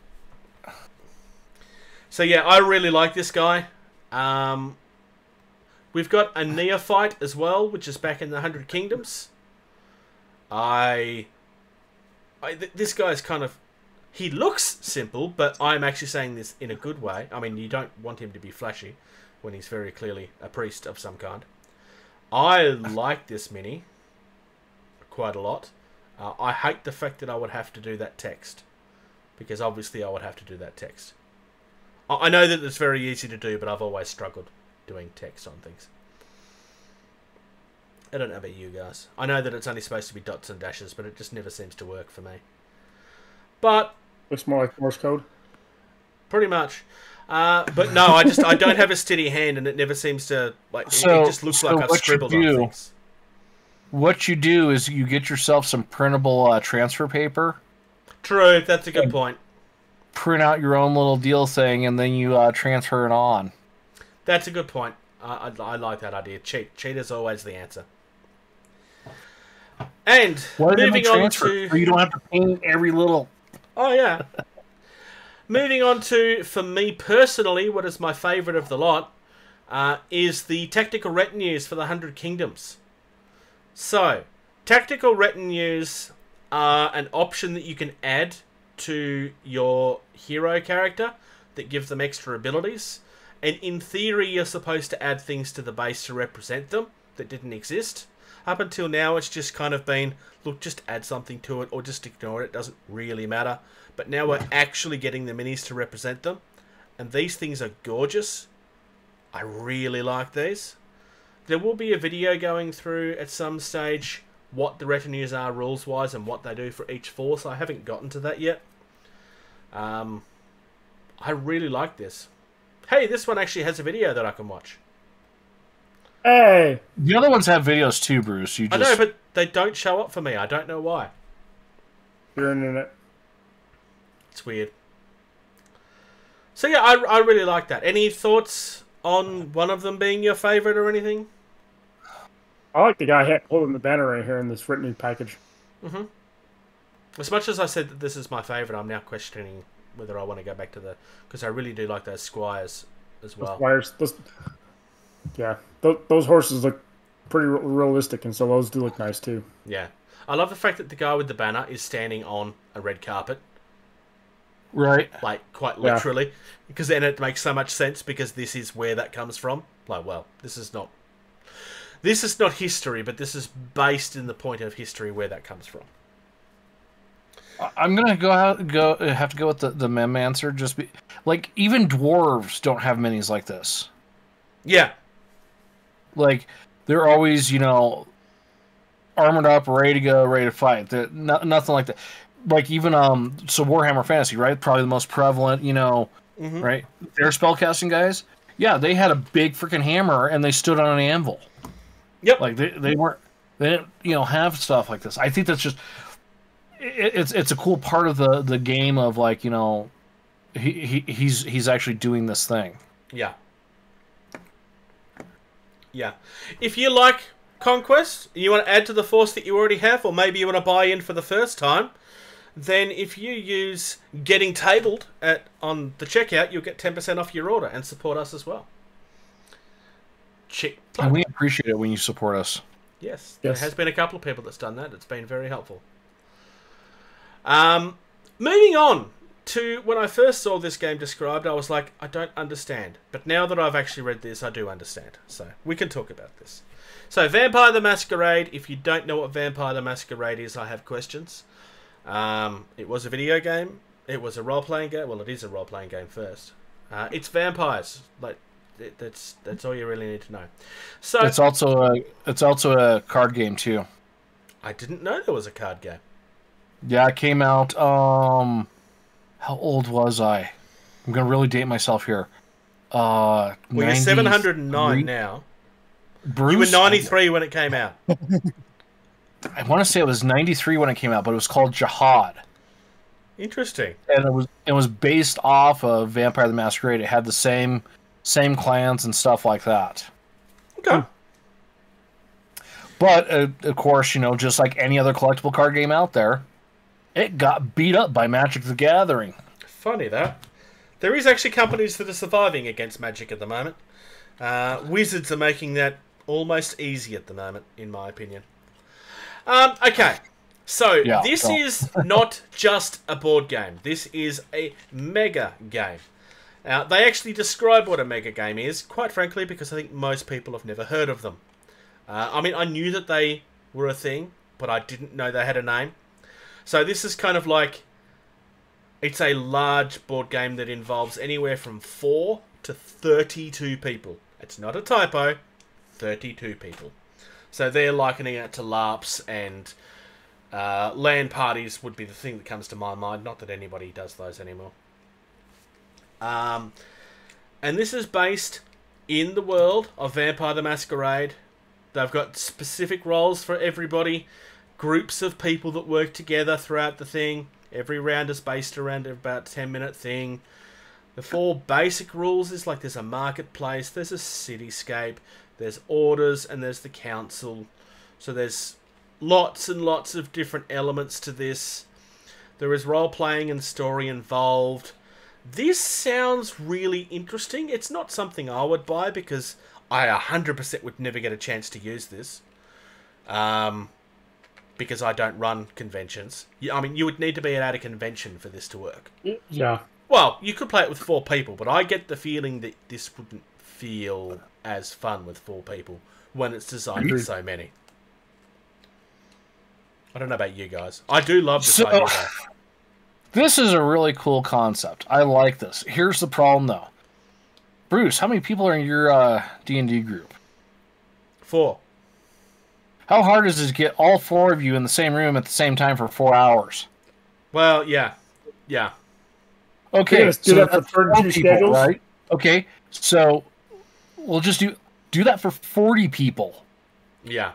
So yeah, I really like this guy. Um, we've got a neophyte as well, which is back in the Hundred Kingdoms. I, I th- this guy's kind of, he looks simple, but I'm actually saying this in a good way. I mean, you don't want him to be flashy when he's very clearly a priest of some kind. I like this mini quite a lot. Uh, I hate the fact that I would have to do that text because obviously I would have to do that text. I I know that it's very easy to do, but I've always struggled doing text on things. I don't know about you guys. I know that it's only supposed to be dots and dashes, but it just never seems to work for me. But Looks more like Morse code. pretty much. Uh, but no, I just I don't have a steady hand, and it never seems to like. it- So- it just looks so like I've what you scribbled on do- things. What you do is you get yourself some printable uh, transfer paper, True, that's a good point. print out your own little deal thing, and then you uh, transfer it on. That's a good point. I, I, I like that idea. Cheat, cheat is always the answer. And moving on to So you don't have to paint every little. Oh yeah. Moving on to, for me personally, what is my favourite of the lot, uh, is the tactical retinues for the Hundred Kingdoms. So, tactical retinues are an option that you can add to your hero character that gives them extra abilities. And in theory, you're supposed to add things to the base to represent them that didn't exist. Up until now, it's just kind of been look, just add something to it or just ignore it. It doesn't really matter. But now we're actually getting the minis to represent them. And these things are gorgeous. I really like these. There will be a video going through at some stage what the retinues are rules wise and what they do for each force. I haven't gotten to that yet. Um, I really like this. Hey, this one actually has a video that I can watch. Hey, The other ones have videos too, Bruce. You just... I know, but they don't show up for me. I don't know why. your internet. It's weird. So yeah, I, I really like that. Any thoughts on one of them being your favorite or anything? I like the guy ha- holding the banner right here in this written package. Mm-hmm. As much as I said that this is my favorite, I'm now questioning whether I want to go back to the because I really do like those squires as Those well. wires, those, yeah, those, those horses look pretty re- realistic, and so those do look nice too. Yeah, I love the fact that the guy with the banner is standing on a red carpet, right. like quite Yeah. literally, because then it makes so much sense because this is where that comes from. Like, well, this is not. This is not history, but this is based in the point of history where that comes from. I- I'm gonna go out, go have to go with the the mem answer. Just be like even dwarves don't have minis like this. Yeah, Like they're always you know armored up, ready to go, ready to fight. They're no, nothing like that. Like even um, so Warhammer Fantasy, right? Probably the most prevalent, you know, Mhm. right? Their spellcasting guys, yeah, they had a big freaking hammer and they stood on an anvil. Yep. Like they, they weren't they didn't you know have stuff like this. I think that's just it, it's it's a cool part of the the game of like you know he, he he's he's actually doing this thing. Yeah. Yeah. If you like Conquest, and you want to add to the force that you already have, or maybe you want to buy in for the first time, then if you use Getting Tabled at on the checkout, you'll get 10% off your order and support us as well. Check. And we appreciate it when you support us. Yes, Yes. there has been a couple of people that's done that. It's been very helpful. Um, moving on to when I first saw this game described, I was like, I don't understand. But now that I've actually read this, I do understand. So we can talk about this. So, Vampire the Masquerade. If you don't know what Vampire the Masquerade is, I have questions. Um, it was a video game. It was a role playing game. Well, it is a role playing game first. Uh, it's vampires. Like it, that's that's all you really need to know. So It's also a it's also a card game too. I didn't know there was a card game. Yeah, it came out. Um, how old was I? I'm gonna really date myself here. Uh, Well, you're 709 now. Bruce, You were 93 when it came out. I want to say it was 93 when it came out, but it was called Jyhad, Interesting. and it was it was based off of Vampire the Masquerade. It had the same same clans and stuff like that. Okay. But uh, of course, you know, just like any other collectible card game out there, it got beat up by Magic the Gathering. Funny that. There is actually companies that are surviving against Magic at the moment. Uh, Wizards are making that almost easy at the moment, in my opinion. Um, okay. So, Yeah, this so- is not just a board game. This is a mega game. Now, they actually describe what a mega game is, quite frankly, because I think most people have never heard of them. Uh, I mean, I knew that they were a thing, but I didn't know they had a name. So this is kind of like it's a large board game that involves anywhere from 4 to 32 people. It's not a typo, 32 people. So they're likening it to LARPs and uh, LAN parties would be the thing that comes to my mind. Not that anybody does those anymore. Um, and this is based in the world of Vampire the Masquerade. They've got specific roles for everybody, groups of people that work together throughout the thing. Every round is based around about a 10 minute thing. The four basic rules is like there's a marketplace, there's a cityscape, there's orders, and there's the council. So there's lots and lots of different elements to this. There is role playing and story involved. This sounds really interesting. It's not something I would buy because I 100% would never get a chance to use this. Um, because I don't run conventions. I mean, you would need to be at a convention for this to work. Yeah. Well, you could play it with four people, but I get the feeling that this wouldn't feel as fun with four people when it's designed for so many. I don't know about you guys. I do love this So- idea. though. This is a really cool concept. I like this. Here's the problem, though. Bruce, how many people are in your uh, D&D group? Four. How hard is it to get all four of you in the same room at the same time for four hours? Well, yeah, yeah. Okay, let's do that for that's four 32 schedules. right? Okay, so we'll just do do that for forty people. Yeah.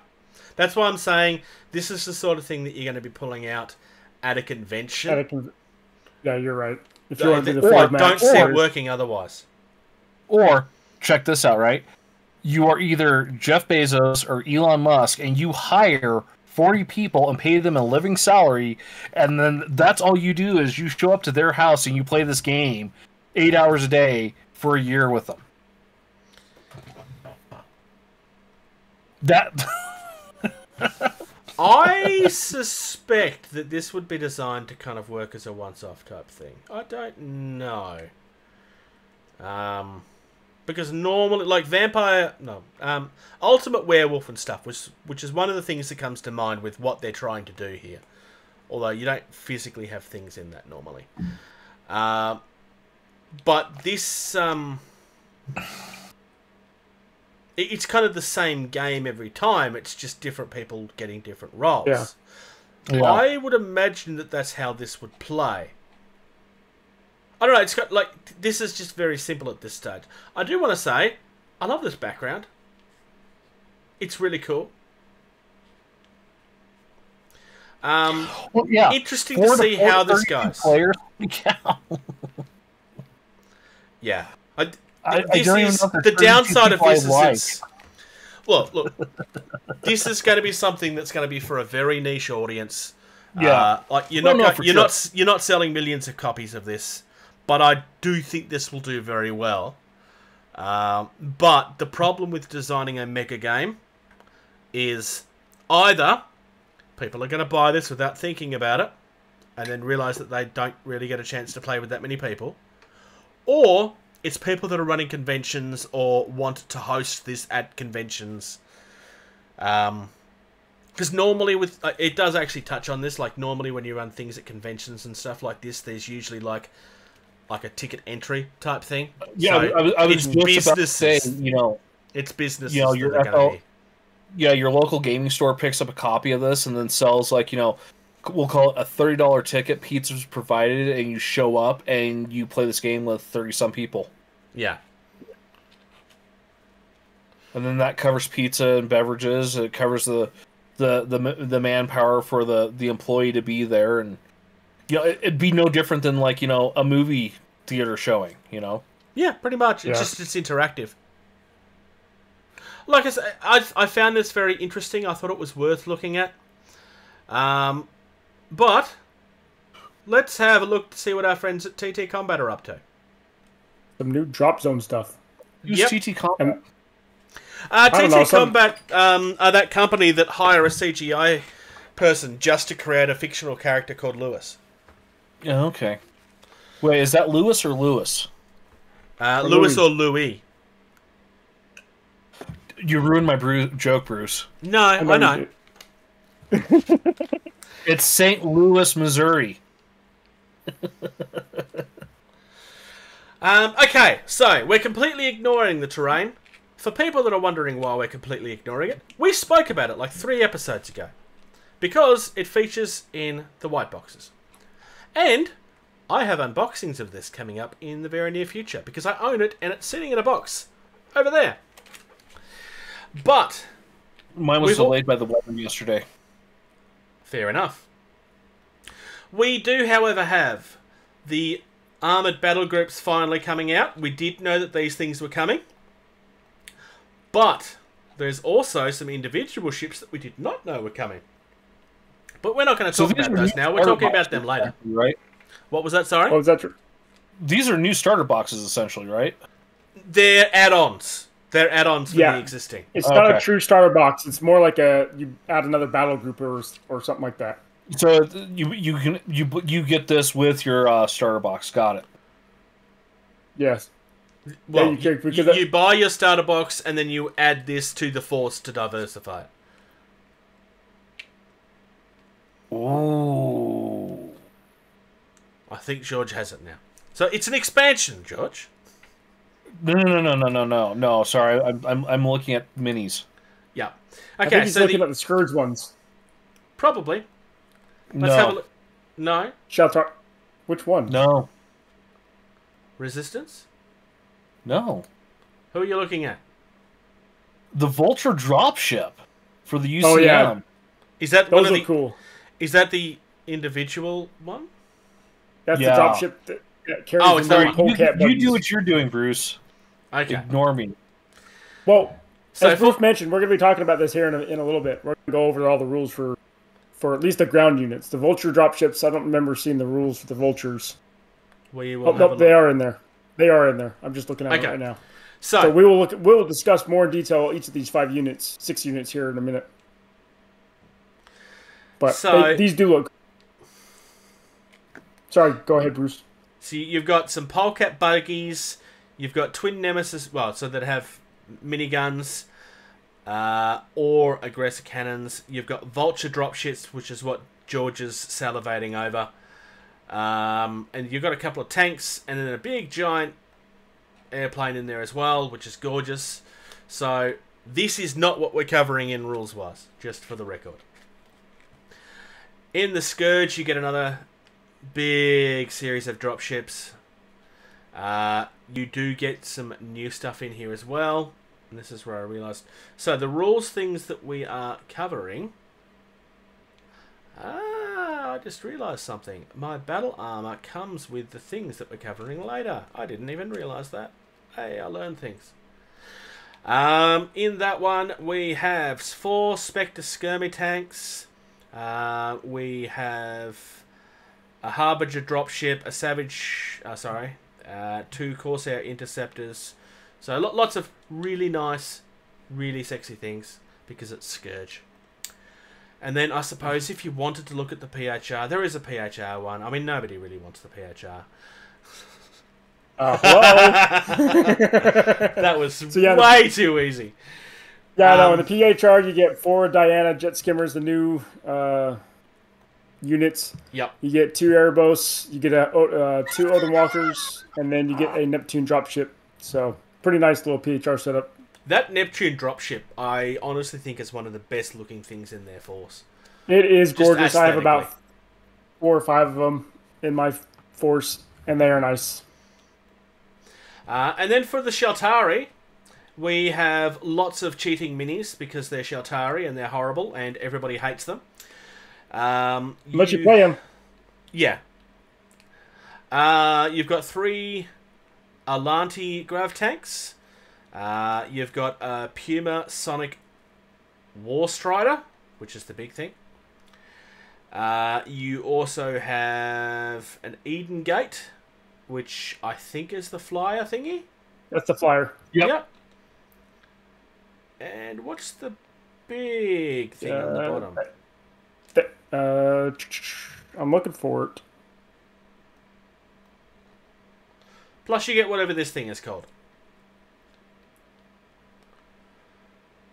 That's why I'm saying this is the sort of thing that you're going to be pulling out at a convention. At a con- yeah, you're right. If you Don't- want to do the or format, don't see it working otherwise. Or check this out, right? You are either Jeff Bezos or Elon Musk, and you hire forty people and pay them a living salary, and then that's all you do is you show up to their house and you play this game eight hours a day for a year with them. That I suspect that this would be designed to kind of work as a once-off type thing. I don't know. Um, because normally, like vampire, no, um, ultimate werewolf and stuff, which which is one of the things that comes to mind with what they're trying to do here. Although you don't physically have things in that normally. Um, but this, um, it- it's kind of the same game every time. It's just different people getting different roles. Yeah. Yeah. I would imagine that that's how this would play. I don't know. It's got like this is just very simple at this stage. I do want to say, I love this background. It's really cool. Um, Well, yeah. Interesting to Four see four how this goes. Players. Yeah. I, I, I this don't is know if there's the downside of I this is like. it's well look this is going to be something that's going to be for a very niche audience Yeah. uh, like you're Well, not no, go- for you're sure. not you're not selling millions of copies of this but i do think this will do very well um, but the problem with designing a mega game is either people are going to buy this without thinking about it and then realize that they don't really get a chance to play with that many people or it's people that are running conventions or want to host this at conventions. Um, because normally with uh, it does actually touch on this. Like normally when you run things at conventions and stuff like this, there's usually like like a ticket entry type thing. Yeah, So I was, I was it's just about to say, you know, It's business. you know, your that are gonna FL yeah, your local gaming store picks up a copy of this and then sells like you know, we'll call it a thirty dollar ticket. Pizza's provided, and you show up and you play this game with thirty some people, Yeah. and then that covers pizza and beverages. It covers the the the the manpower for the the employee to be there, and you know, it, it'd be no different than like you know a movie theater showing. You know, Yeah, pretty much. It's just it's interactive. Like I said, I, I found this very interesting. I thought it was worth looking at. Um, but let's have a look to see what our friends at TT Combat are up to. some new drop zone stuff. use Yep. TT Combat. Uh, TT know, some- Combat um, are that company that hire a CGI person just to create a fictional character called Lewis. Yeah, okay. Wait, is that Lewis or Lewis? Uh, Or Lewis Louis. or Louis. You ruined my Bru- joke, Bruce. No, I know. It's St. Louis, Missouri. Um, okay, so we're completely ignoring the terrain. for people that are wondering why we're completely ignoring it, we spoke about it like three episodes ago. Because it features in the white boxes. And I have unboxings of this coming up in the very near future because I own it and it's sitting in a box over there. But, Mine was We've all- delayed by the weather yesterday. fair enough. We do, however, have the armored battle groups finally coming out. We did know that these things were coming. But there's also some individual ships that we did not know were coming. But we're not going to talk these about are those now. We're talking about them later. right? What was that, sorry? Oh, is that true? These are new starter boxes, essentially, right? They're add-ons. They're add-ons for Yeah. the existing. It's not a true starter box. It's more like a you add another battle group or or something like that. So you you can you you get this with your uh, starter box. Got it. Yes. Well, you you, you- you buy your starter box and then you add this to the force to diversify it. Ooh. I think George has it now. So it's an expansion, George. No no no no no no no. Sorry, I'm I'm, I'm looking at minis. Yeah. I think Okay, he's so looking the, at the Scourge ones. probably. Let's no have a look. No Sheltar. Which one? no resistance. no. Who are you looking at? The Vulture dropship for the UCM. Oh, yeah. Is that one of are the? cool. Is that the individual one? That's Yeah. the dropship that, that carries Oh, it's that nine one. polecat You, you do what you're doing, Bruce. Okay. Ignore me. Well, So as for- Bruce mentioned, we're going to be talking about this here in a, in a little bit. We're going to go over all the rules for for at least the ground units. The Vulture dropships, I don't remember seeing the rules for the Vultures. We will Oh, no, they are in there. They are in there. I'm just looking at Okay. it right now. So, So we will look. We will discuss more in detail each of these five units, six units here in a minute. But So- they, these do look. Sorry, go ahead, Bruce. So you've got some Polecat buggies, you've got twin Nemesis, well, so that have miniguns uh, or aggressor cannons. You've got Vulture dropships, which is what George is salivating over. Um, and you've got a couple of tanks, and then a big giant airplane in there as well, which is gorgeous. So this is not what we're covering in rules wise, just for the record. In the Scourge, you get another big series of dropships. Uh, you do get some new stuff in here as well. And this is where I realized. So, the rules things that we are covering. Ah, I just realized something. My battle armor comes with the things that we're covering later. I didn't even realize that. Hey, I learned things. Um, in that one, we have four Spectre skirmy tanks. Uh, we have a Harbinger dropship, a Savage, uh, sorry, uh, two Corsair interceptors. So lo- lots of really nice, really sexy things because it's Scourge. And then I suppose if you wanted to look at the PHR, there is a PHR one. I mean, nobody really wants the PHR. Uh. That was yeah, the- way too easy. Yeah, no. Um, In the PHR, you get four Diana jet skimmers, the new uh, units. Yep. You get two Erebos, you get a, uh, two Odin Walkers, and then you get a Neptune dropship. So pretty nice little PHR setup. That Neptune dropship, I honestly think is one of the best looking things in their force. It is Just gorgeous. I have about four or five of them in my force, and they are nice. Uh, and then for the Shaltari, we have lots of cheating minis because they're Shaltari and they're horrible and everybody hates them. Um, Unless you play them. Yeah. Uh, you've got three Alanti grav tanks. Uh, you've got a Puma Sonic War Strider, which is the big thing. Uh, you also have an Eden Gate, which I think is the flyer thingy. That's the flyer. Yep. And what's the big thing on the Uh, bottom? Th- Uh, I'm looking for it. Plus, you get whatever this thing is called.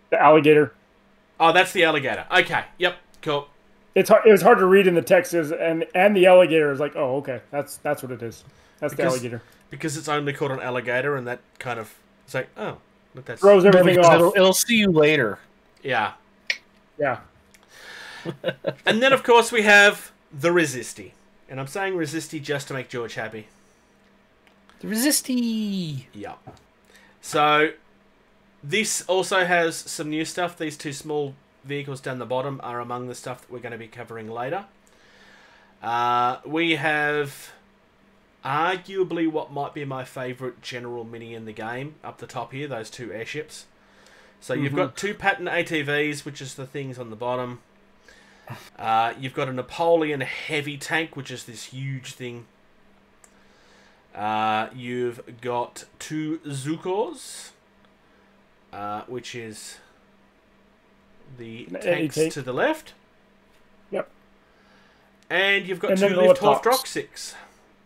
The alligator. Oh, that's the alligator. Okay. Yep. Cool. It's hard, it was hard to read in the text, and and the alligator is like, oh, okay, that's that's what it is. That's Because- the alligator. because it's only called an alligator, and that kind of it's like, oh, But that's Throws everything off. It'll, it'll see you later. yeah. Yeah. And then of course we have the Resisti, and I'm saying Resisti just to make George happy. The Resisty. Yeah. So this also has some new stuff. These two small vehicles down the bottom are among the stuff that we're going to be covering later. Uh, we have arguably what might be my favorite general mini in the game up the top here, those two airships. So you've got two Patton ATVs, which is the things on the bottom. Uh, you've got a Napoleon heavy tank, which is this huge thing. Uh, you've got two Zhukovs, uh, which is the An tanks tank. to the left. Yep. And you've got And two then the Luftwaffe Laptops.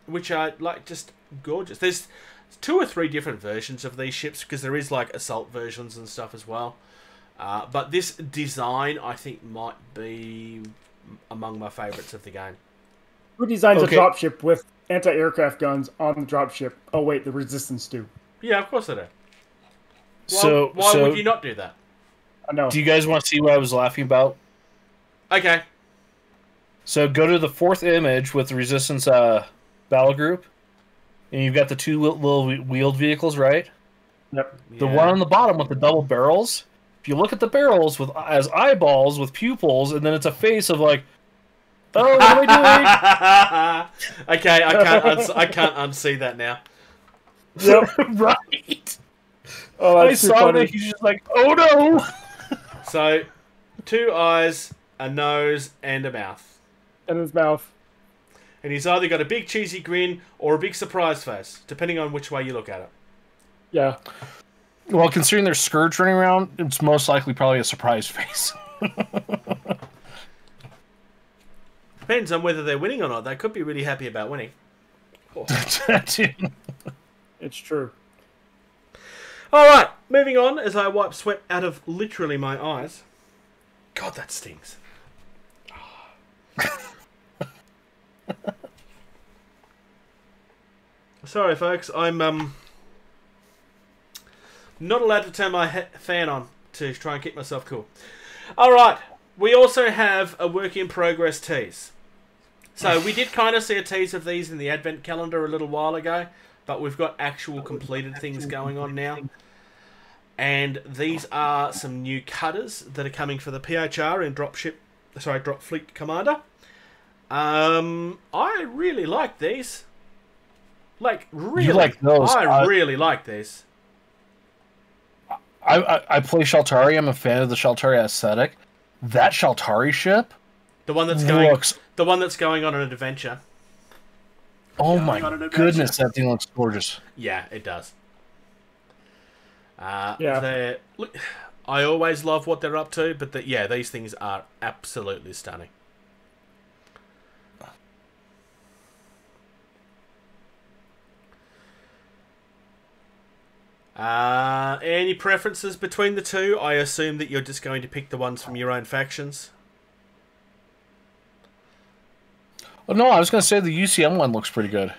Droxix, which are like just gorgeous. There's two or three different versions of these ships because there is like assault versions and stuff as well. Uh, but this design, I think, might be among my favourites of the game. Who designs Okay. a dropship with anti-aircraft guns on the dropship? Oh wait, the resistance do. Yeah, of course they do. Why, So, why so would you not do that? I know. do you guys want to see what I was laughing about? Okay. So go to the fourth image with the Resistance uh, battle group, and you've got the two little wheeled vehicles, right? Yep. The Yeah. one on the bottom with the double barrels. If you look at the barrels with as eyeballs with pupils, and then it's a face of like, oh, what are we doing? okay, I can't. Uns- I can't unsee that now. Yep. right. Oh, I saw funny. that. He's just like, oh no. So, two eyes, a nose, and a mouth. In his mouth. And he's either got a big cheesy grin or a big surprise face, depending on which way you look at it. Yeah. Well, considering there's Scourge running around, it's most likely probably a surprise face. Depends on whether they're winning or not. They could be really happy about winning. It's true. All right, moving on as I wipe sweat out of literally my eyes. God, that stings. Sorry, folks. I'm um not allowed to turn my fan on to try and keep myself cool. All right, we also have a work in progress tease. So we did kind of see a tease of these in the advent calendar a little while ago, but we've got actual completed things going on now. And these are some new cutters that are coming for the PHR and Dropship, sorry, Drop Fleet Commander. Um, I really like these. Like really, like those, I uh, really like these. I, I I play Shaltari. I'm a fan of the Shaltari aesthetic. That Shaltari ship The one that's going, looks. the one that's going on an adventure. Oh my on adventure. goodness, that thing looks gorgeous. Yeah, it does. Uh, Yeah. they're- Look, I always love what they're up to, but the, yeah, these things are absolutely stunning. Uh, any preferences between the two? I assume that you're just going to pick the ones from your own factions. Oh no, I was gonna say the UCM one looks pretty good.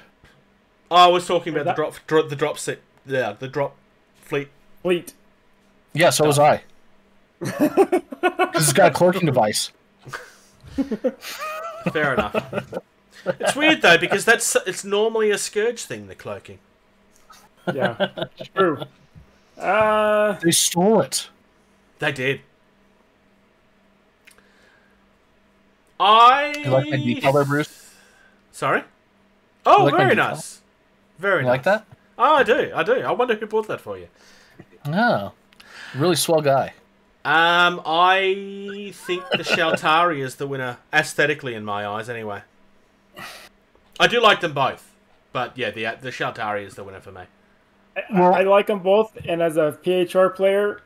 Oh, I was talking about the drop, dro- the drop set, yeah, the drop fleet. Fleet. Yeah, so was I. Because it's got a cloaking device. Fair enough. It's weird though because that's it's normally a scourge thing, the cloaking. Yeah. true. Uh, They stole it. They did. I You like my decal there, Bruce? Sorry. Oh, like very nice. Very You nice. like that? Oh, I do. I do. I wonder who bought that for you. No. Really swell guy. Um, I think the Shaltari is the winner aesthetically in my eyes. Anyway, I do like them both, but yeah, the the Shaltari is the winner for me. I, I like them both, and as a PHR player,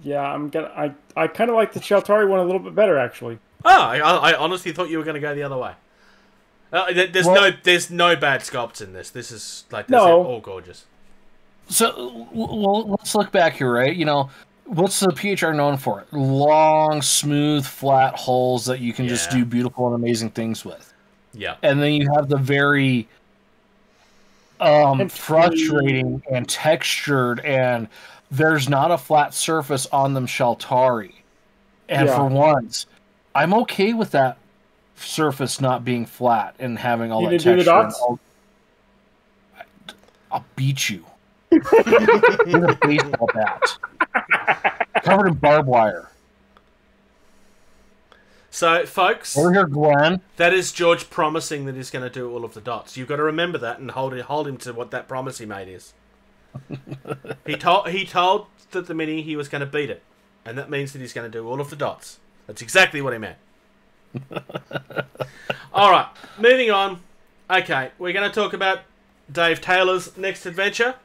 yeah, I'm gonna. I I kind of like the Shaltari one a little bit better, actually. Oh, I, I honestly thought you were going to go the other way. Uh, there's Well- no there's no bad sculpts in this. This is like this No. all gorgeous. So, well, let's look back here, right? You know, what's the PHR known for? Long, smooth, flat holes that you can just do beautiful and amazing things with. Yeah. And then you have the very um, And frustrating and textured and there's not a flat surface on them Shaltari. And Yeah. for once, I'm okay with that surface not being flat and having all You that didn't do the texture. I'll beat you. With a baseball bat. Covered in barbed wire. So, folks, Over Glenn. that is George promising that he's going to do all of the dots. You've got to remember that and hold it, hold him to what that promise he made is. he told he told that the mini he was going to beat it, and that means that he's going to do all of the dots. That's exactly what he meant. all right, moving on. Okay, we're going to talk about Dave Taylor's next adventure,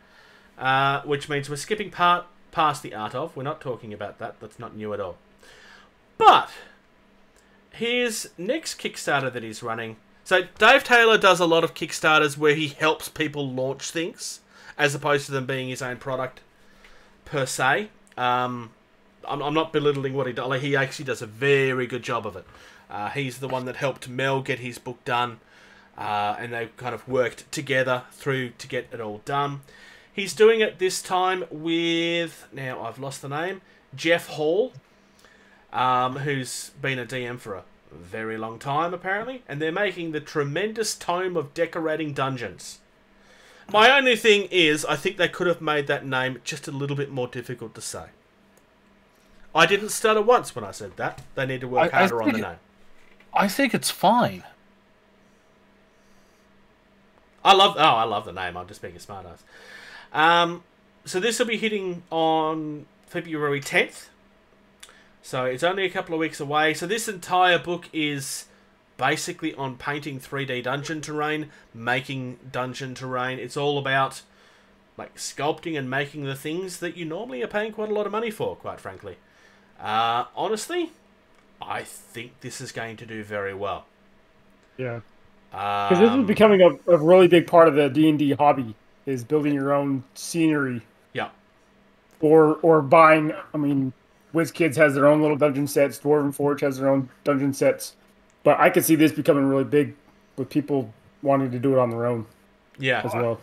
uh, which means we're skipping part past the art of. We're not talking about that. That's not new at all. But his next Kickstarter that he's running. So Dave Taylor does a lot of Kickstarters where he helps people launch things, as opposed to them being his own product per se. Um, I'm, I'm not belittling what he does. Like, he actually does a very good job of it. Uh, he's the one that helped Mel get his book done, uh, and they kind of worked together through to get it all done. He's doing it this time with now I've lost the name Jeff Hall um, who's been a DM for a very long time, apparently, and they're making the tremendous tome of decorating dungeons. My only thing is, I think they could have made that name just a little bit more difficult to say. I didn't stutter once when I said that. They need to work I- I harder on the think- name. I think it's fine. I love. Oh, I love the name. I'm just being a smartass. Um, so this will be hitting on February 10th. So it's only a couple of weeks away. So this entire book is basically on painting 3D dungeon terrain, making dungeon terrain. It's all about like sculpting and making the things that you normally are paying quite a lot of money for. Quite frankly, uh, honestly, I think this is going to do very well. Yeah. Because this Um, is becoming a, a really big part of the D and D hobby is building your own scenery yeah. or or buying. I mean, WizKids has their own little dungeon sets. Dwarven Forge has their own dungeon sets. But I could see this becoming really big with people wanting to do it on their own Yeah. as well.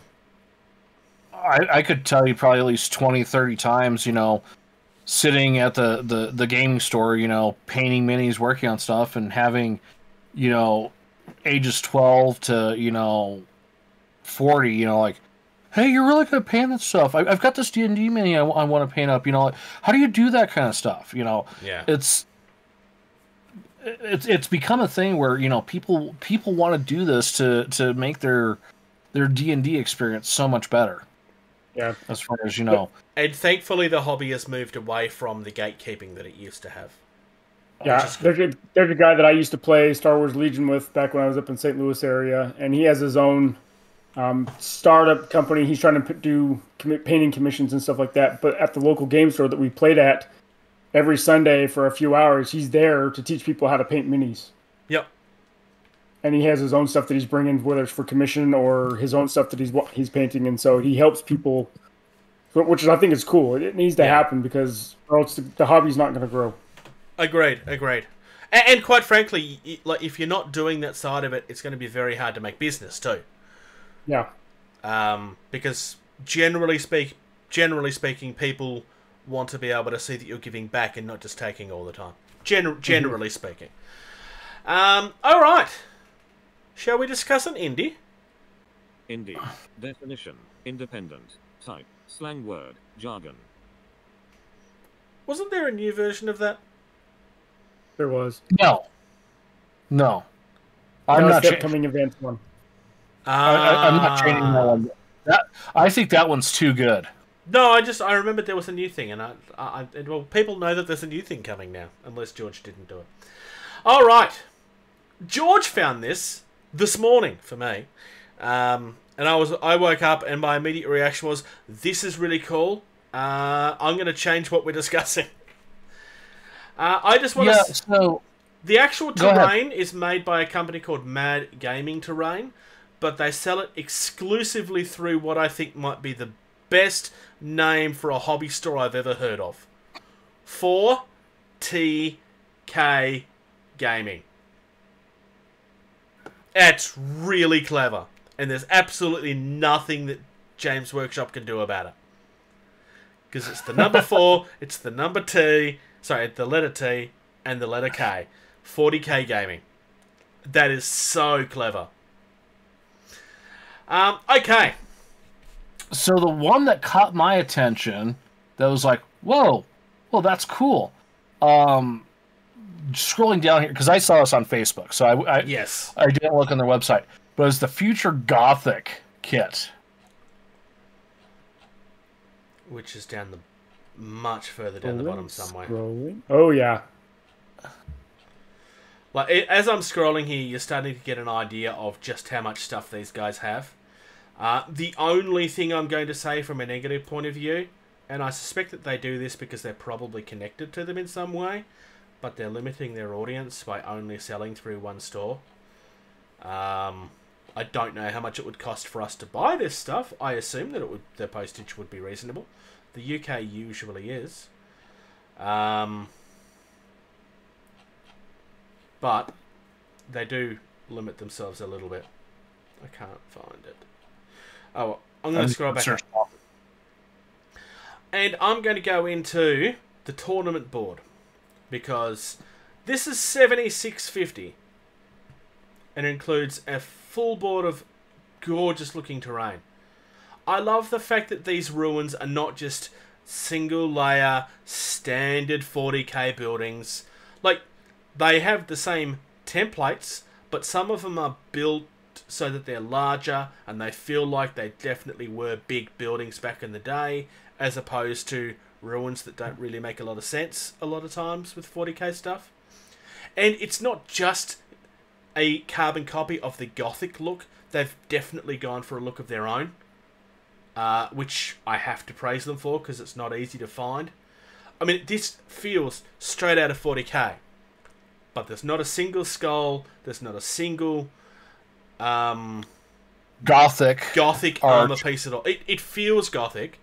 I, I could tell you probably at least 20, 30 times, you know, sitting at the, the, the gaming store, you know, painting minis, working on stuff, and having, you know, ages 12 to, you know, 40, you know, like, hey, you're really good at painting stuff. I, I've got this D&D mini I, want to paint up, you know, like, how do you do that kind of stuff? You know, Yeah. it's it's it's become a thing where you know people people want to do this to to make their their D and D experience so much better Yeah. as far as you know. And thankfully, the hobby has moved away from the gatekeeping that it used to have. Yeah, there's a, there's a guy that I used to play Star Wars Legion with back when I was up in St. Louis area, and he has his own um, startup company. He's trying to p- do painting commissions and stuff like that. But at the local game store that we played at every Sunday for a few hours, he's there to teach people how to paint minis. Yep. And he has his own stuff that he's bringing, whether it's for commission or his own stuff that he's he's painting, and so he helps people, wh- which I think is cool. It needs to Yeah. happen because or else the, the hobby's not going to grow. Agreed. Agreed. And, and quite frankly, like if you're not doing that side of it, it's going to be very hard to make business too. Yeah. Um, because generally speak, generally speaking, people want to be able to see that you're giving back and not just taking all the time. Gen- generally speaking. Um, all right. Shall we discuss an indie? Indie. Definition. Independent. Type. Slang word. Jargon. Wasn't there a new version of that? There was. No, no, I'm No, not. the Cha- upcoming events one. I, I, I'm not changing that Ah. one. That I think that one's too good. No, I just I remembered there was a new thing, and I, I, I well, people know that there's a new thing coming now, unless George didn't do it. All right, George found this this morning for me, um, and I was I woke up and my immediate reaction was, "This is really cool. Uh, I'm going to change what we're discussing." Uh, I just want to. Yeah. So The actual terrain is made by a company called Mad Gaming Terrain, but they sell it exclusively through what I think might be the best name for a hobby store I've ever heard of. 4TK Gaming. That's really clever, and there's absolutely nothing that Games Workshop can do about it. because it's the number four, it's the number T, sorry, the letter T and the letter K. 40k gaming. That is so clever. Um, okay. So the one that caught my attention, that was like, whoa, well that's cool. Um, scrolling down here because I saw this on Facebook, so I, I Yes. I didn't look on their website, but it's the Future Gothic kit. Which is down the much further down the bottom somewhere. Scrolling. Oh yeah. Like it, as I'm scrolling here, you're starting to get an idea of just how much stuff these guys have. Uh, the only thing I'm going to say from a negative point of view, and I suspect that they do this because they're probably connected to them in some way, but they're limiting their audience by only selling through one store. Um, I don't know how much it would cost for us to buy this stuff. I assume that it would the postage would be reasonable. The UK usually is. Um, but they do limit themselves a little bit. I can't find it. Oh, well, I'm going to scroll back. Up. And I'm going to go into the tournament board because this is 7650 and includes a full board of gorgeous looking terrain. I love the fact that these ruins are not just single layer standard 40k buildings. Like they have the same templates, but some of them are built so that they're larger and they feel like they definitely were big buildings back in the day, as opposed to ruins that don't really make a lot of sense a lot of times with 40k stuff. And it's not just a carbon copy of the gothic look, they've definitely gone for a look of their own. Uh, which I have to praise them for because it's not easy to find. I mean, this feels straight out of 40k but there's not a single skull. There's not a single um, Gothic. gothic Arch. armor piece at all. It, it feels gothic,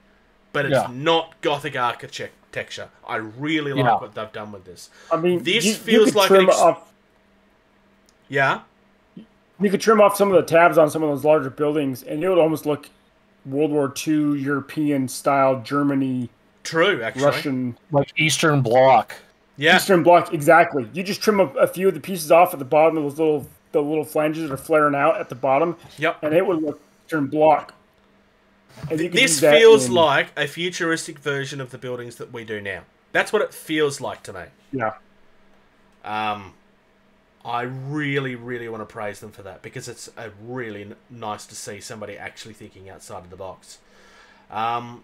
but it's Yeah. not gothic architecture. I really like Yeah. what they've done with this. I mean, This you, feels you could like trim an ex- off. Yeah, You could trim off some of the tabs on some of those larger buildings, and it would almost look World War II European style Germany true. Actually, Russian like Eastern Bloc. Yeah, Eastern Bloc exactly. You just trim a, a few of the pieces off at the bottom of those little the little flanges that are flaring out at the bottom, yep. and it would look Eastern Bloc. And you could This feels in- like a futuristic version of the buildings that we do now. That's what it feels like to me. yeah. Um, I really, really want to praise them for that because it's a really n- nice to see somebody actually thinking outside of the box. Um,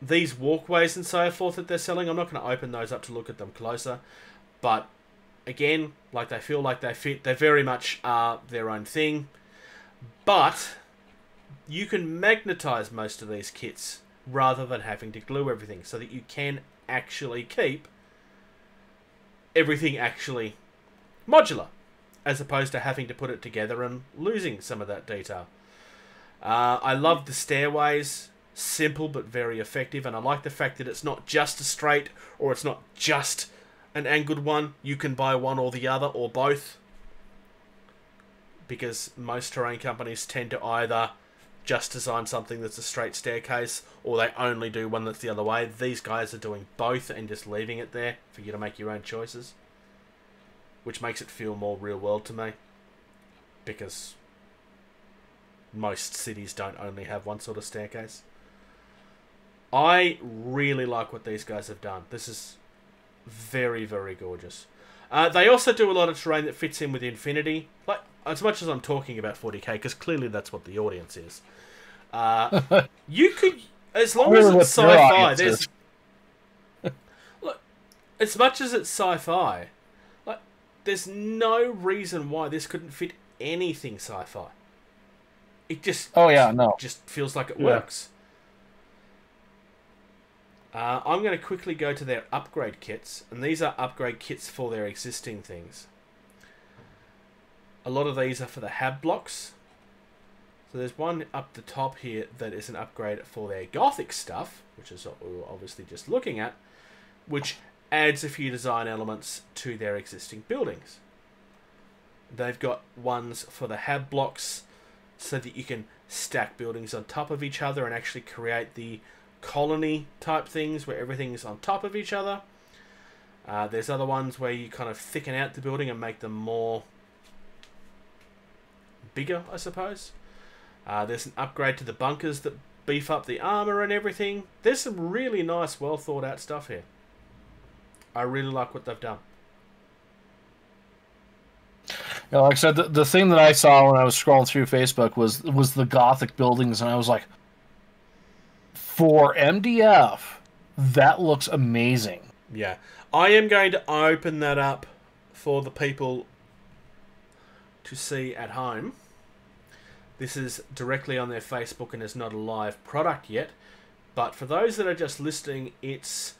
these walkways and so forth that they're selling, I'm not going to open those up to look at them closer, but again, like they feel like they fit. They very much are their own thing, but you can magnetize most of these kits rather than having to glue everything, so that you can actually keep everything actually modular, as opposed to having to put it together and losing some of that detail. Uh, I love the stairways, simple but very effective, and I like the fact that it's not just a straight or it's not just an angled one. You can buy one or the other or both, because most terrain companies tend to either just design something that's a straight staircase or they only do one that's the other way. These guys are doing both and just leaving it there for you to make your own choices which makes it feel more real world to me because most cities don't only have one sort of staircase. I really like what these guys have done. This is very, very gorgeous. Uh, they also do a lot of terrain that fits in with Infinity. Like as much as I'm talking about 40k, because clearly that's what the audience is. Uh, you could, as long as it's sci-fi, there's look, as much as it's sci-fi, like there's no reason why this couldn't fit anything sci-fi. It just Oh yeah, no. just feels like it Yeah. works. Uh, I'm going to quickly go to their upgrade kits, and these are upgrade kits for their existing things. A lot of these are for the hab blocks. So there's one up the top here that is an upgrade for their gothic stuff, which is what we were obviously just looking at, which adds a few design elements to their existing buildings. They've got ones for the hab blocks so that you can stack buildings on top of each other and actually create the colony type things where everything is on top of each other. Uh, there's other ones where you kind of thicken out the building and make them more bigger, I suppose. Uh, there's an upgrade to the bunkers that beef up the armor and everything. There's some really nice, well thought out stuff here. I really like what they've done. Know, like I said, the, the thing that I saw when I was scrolling through Facebook was was the Gothic buildings, and I was like, for MDF, that looks amazing. Yeah. I am going to open that up for the people to see at home. This is directly on their Facebook and is not a live product yet. But for those that are just listening, it's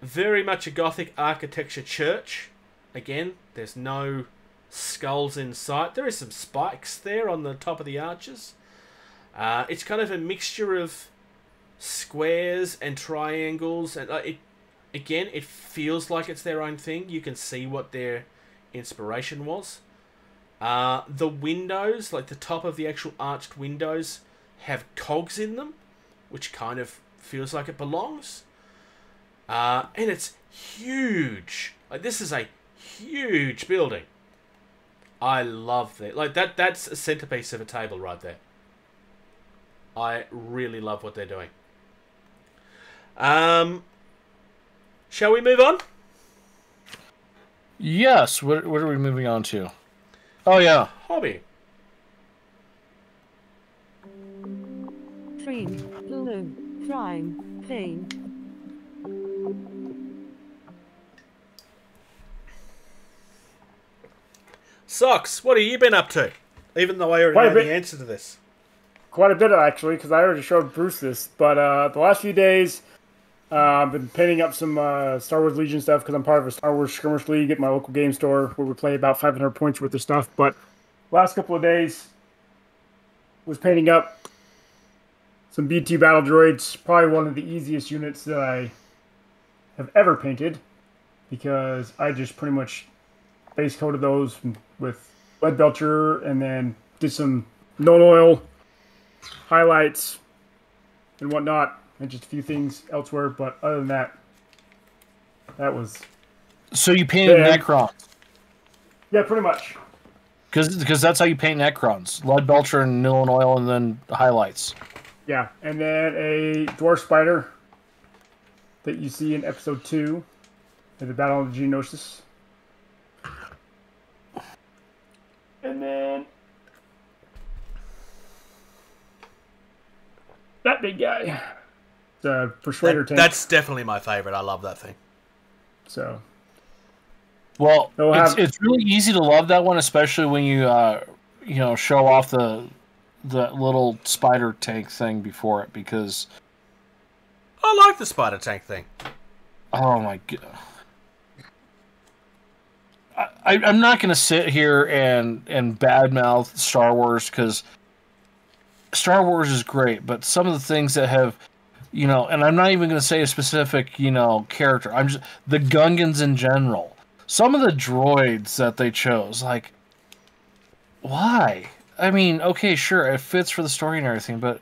very much a Gothic architecture church. Again, there's no skulls in sight. There is some spikes there on the top of the arches. Uh, it's kind of a mixture of squares and triangles, and uh, it again it feels like it's their own thing. You can see what their inspiration was. Uh, the windows, like the top of the actual arched windows, have cogs in them, which kind of feels like it belongs. Uh, and it's huge. Like this is a huge building. I love that. Like that. That's a centerpiece of a table right there. I really love what they're doing. Um, shall we move on? Yes. What what are we moving on to? Oh yeah. Hobby. Cream, blue, crime, pain. Socks. What have you been up to? Even though I already Quite know the answer to this. Quite a bit actually, because I already showed Bruce this. But uh, the last few days, uh, I've been painting up some uh, Star Wars Legion stuff because I'm part of a Star Wars skirmish league at my local game store where we play about 500 points worth of stuff. But last couple of days was painting up some BT battle droids. Probably one of the easiest units that I have ever painted because I just pretty much base coated those with Leadbelcher and then did some Nuln Oil highlights and whatnot, and just a few things elsewhere. But other than that, that was So you painted Yeah. Necrons yeah, pretty much. because that's how you paint Necrons: Leadbelcher and Nuln Oil, and then highlights. Yeah, and then a dwarf spider that you see in episode two of the Battle of Geonosis. And then that big guy, the Persuader That- tank. that's definitely my favorite. I love that thing. so Well, They'll it's, have- it's really easy to love that one, especially when you uh, you know show off the the little spider tank thing before it because I like the spider tank thing. oh my god. I, I- I'm not going to sit here and and badmouth Star Wars because Star Wars is great, but some of the things that have, you know, and I'm not even going to say a specific, you know, character. I'm just the Gungans in general. Some of the droids that they chose, like, why? I mean, okay, sure, it fits for the story and everything, but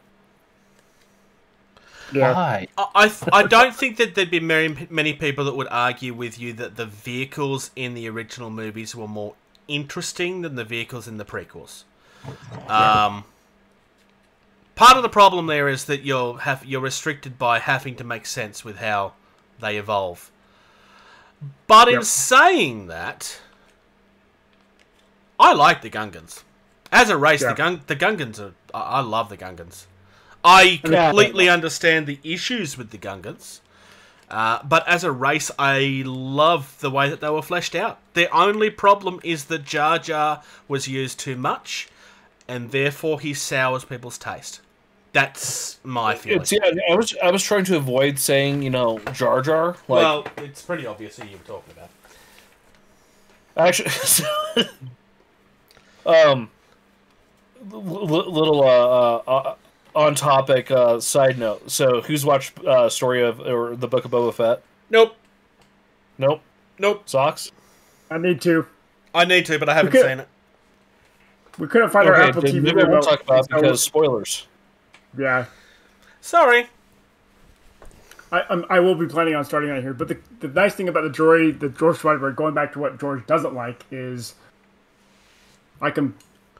yeah, why? I I, th- I don't think that there'd be many, many people that would argue with you that the vehicles in the original movies were more interesting than the vehicles in the prequels. Um, part of the problem there is that you're have you're restricted by having to make sense with how they evolve. But in saying that, I like the Gungans. As a race, Yeah. the Gung the Gungans are. I love the Gungans. I Yeah. completely understand the issues with the Gungans. Uh, but as a race, I love the way that they were fleshed out. Their only problem is that Jar Jar was used too much, and therefore he sours people's taste. That's my feeling. It's, yeah, I was I was trying to avoid saying you know Jar Jar. Like, well, it's pretty obvious who you were talking about. Actually, um, l- l- little uh, uh, uh, on topic uh, side note. So, who's watched uh, story of or the Book of Boba Fett? Nope, Nope. nope. Socks. I need to. I need to, but I haven't Okay. seen it. We couldn't find our Apple TV maybe I won't talk about it because spoilers. Yeah, Sorry. I, I'm, I will be planning on starting on here. But the, the nice thing about the droid, the George Schweidenberg, going back to what George doesn't like, is I can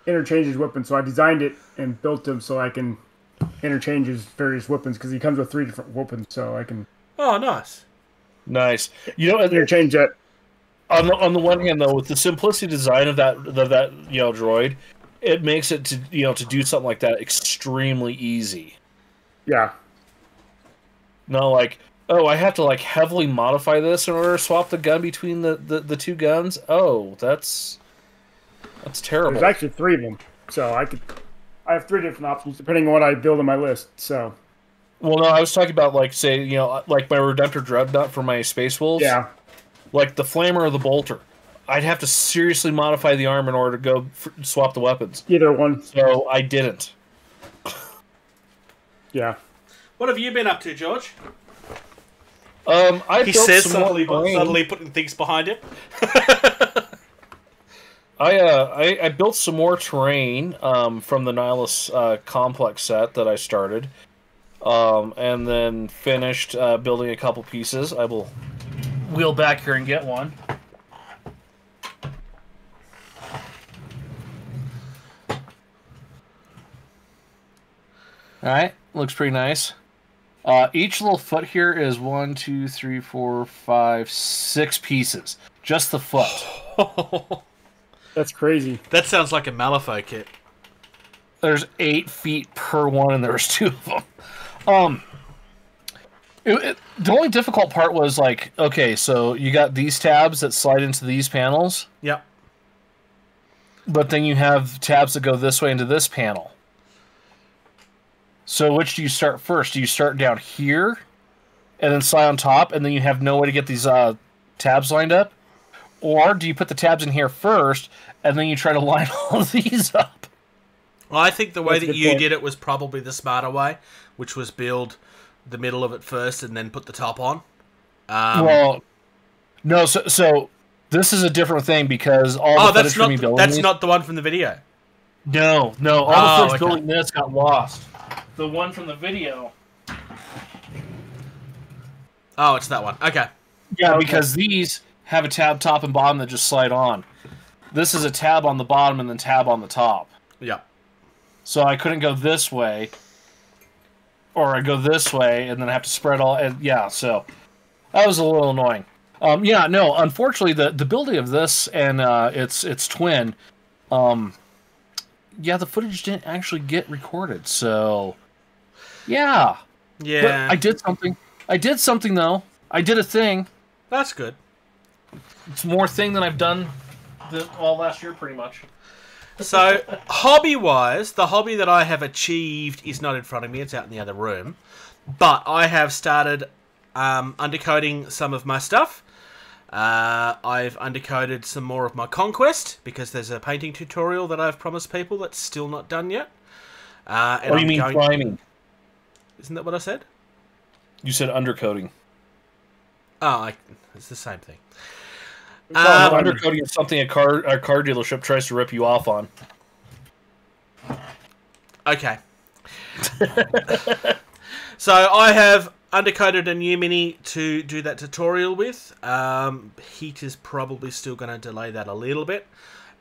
interchange his weapons. So I designed it and built him so I can interchange his various weapons because he comes with three different weapons. So I can Oh, nice. Nice. You know, and interchange that. on the on the one hand though, with the simplicity design of that of that you know droid, it makes it to you know to do something like that extremely easy. Yeah. No, like oh, I have to like heavily modify this in order to swap the gun between the the, the two guns. Oh, that's that's terrible. There's actually three of them. So I could. I have three different options depending on what I build on my list. So Well, no, I was talking about like say you know like my Redemptor Dreadnought for my Space Wolves. yeah, like the Flamer or the Bolter. I'd have to seriously modify the arm in order to go f- swap the weapons. either one. So I didn't. Yeah. What have you been up to, George? Um, I He built says some more suddenly, suddenly putting things behind him. I, uh, I I built some more terrain um, from the Nihilus uh, complex set that I started, um, and then finished uh, building a couple pieces. I will wheel back here and get one. All right, looks pretty nice. Uh, each little foot here is one, two, three, four, five, six pieces. Just the foot. That's crazy. That sounds like a Malifaux kit. there's eight feet per one, and there's two of them. Um, it, it- the only difficult part was like, okay, so you got these tabs that slide into these panels, Yep. but then you have tabs that go this way into this panel. So which do you start first? Do you start down here, and then slide on top, and then you have no way to get these uh, tabs lined up, or do you put the tabs in here first, and then you try to line all these up? Well, I think the way That's that you point. did it was probably the smarter way, which was build the middle of it first and then put the top on. Um, well, no. So, so this is a different thing because all oh, the that's footage from me not building that's these- not the one from the video. No, no. All Oh, the footage okay. building this got lost. The one from the video. Oh, it's that one. Okay. Yeah, because these have a tab top and bottom that just slide on. This is a tab on the bottom and then tab on the top. Yeah. So I couldn't go this way, or I go this way and then I have to spread all. And yeah, so that was a little annoying. Um, yeah, no. Unfortunately, the the building of this and uh, its its twin, um, yeah, the footage didn't actually get recorded. So yeah, But Yeah. I did something. I did something though. I did a thing. That's good. It's more thing than I've done the, all last year, pretty much. So, hobby wise, the hobby that I have achieved is not in front of me, it's out in the other room. But I have started um, undercoating some of my stuff. Uh, I've undercoated some more of my conquest because there's a painting tutorial that I've promised people that's still not done yet. Uh, and What do you I'm mean going- priming? Isn't that what I said? You said undercoating. Oh, I, it's the same thing. Um, undercoating is something a car a car dealership tries to rip you off on. Okay. so I have undercoated a new mini to do that tutorial with. Um, heat is probably still going to delay that a little bit,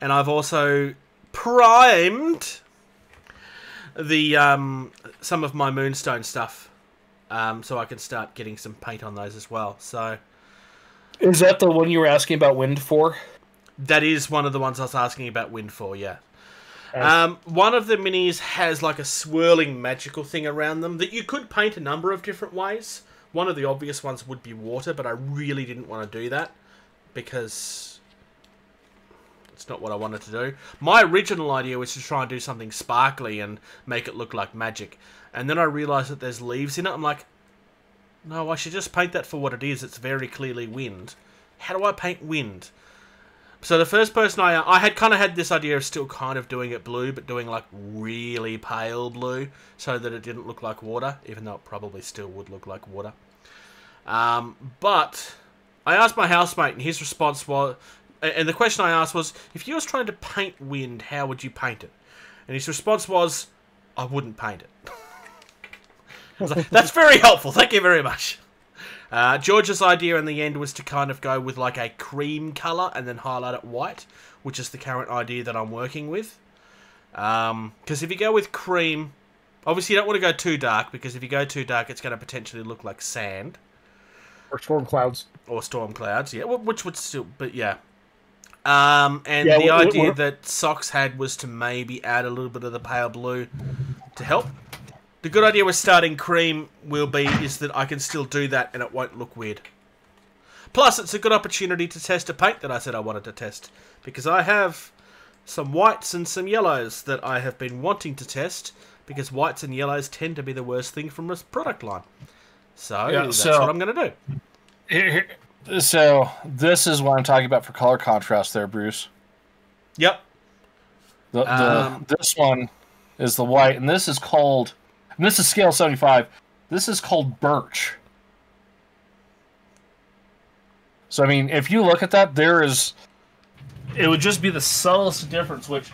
and I've also primed the um, some of my moonstone stuff, um, so I can start getting some paint on those as well. So Is that the one you were asking about wind for? that is one of the ones I was asking about wind for. Yeah. Um, one of the minis has like a swirling magical thing around them that you could paint a number of different ways. One of the obvious ones would be water, but I really didn't want to do that because it's not what I wanted to do. My original idea was to try and do something sparkly and make it look like magic. And then I realized that there's leaves in it. I'm like, no, I should just paint that for what it is. It's very clearly wind. How do I paint wind? So the first person I I had kind of had this idea of still kind of doing it blue, but doing like really pale blue, so that it didn't look like water, even though it probably still would look like water. Um, but I asked my housemate, and his response was, and the question I asked was, if you was trying to paint wind, how would you paint it? And his response was, I wouldn't paint it. Like, That's very helpful. Thank you very much. Uh, George's idea in the end was to kind of go with like a cream color and then highlight it white, which is the current idea that I'm working with. Because if you go with cream, obviously you don't want to go too dark because if you go too dark, it's going to potentially look like sand Or storm clouds. or storm clouds. Yeah, which would still, but yeah. Um, and Yeah, the wh- wh- idea wh- that Socks had was to maybe add a little bit of the pale blue to help. The good idea with starting cream will be is that I can still do that and it won't look weird. Plus, it's a good opportunity to test a paint that I said I wanted to test because I have some whites and some yellows that I have been wanting to test because whites and yellows tend to be the worst thing from a product line. So Yeah, that's so- what I'm going to do. Here- here- So this is what I'm talking about for color contrast, there, Bruce. Yep. The, the, Um, this one is the white, and this is called. And this is scale 75. This is called birch. So I mean, if you look at that, there is. It would just be the subtlest difference, which.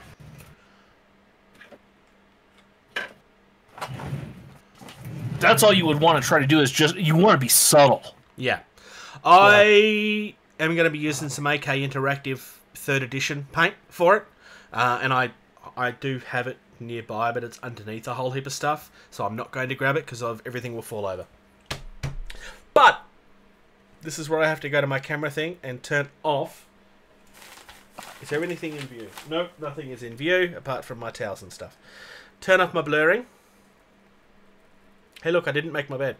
That's all you would want to try to do is just you want to be subtle. Yeah. I am going to be using some AK Interactive third edition paint for it. Uh, and I I do have it nearby, but it's underneath a whole heap of stuff. So I'm not going to grab it because of everything will fall over. But this is where I have to go to my camera thing and turn off. Is there anything in view? Nope, nothing is in view apart from my towels and stuff. Turn off my blurring. Hey, look, I didn't make my bed.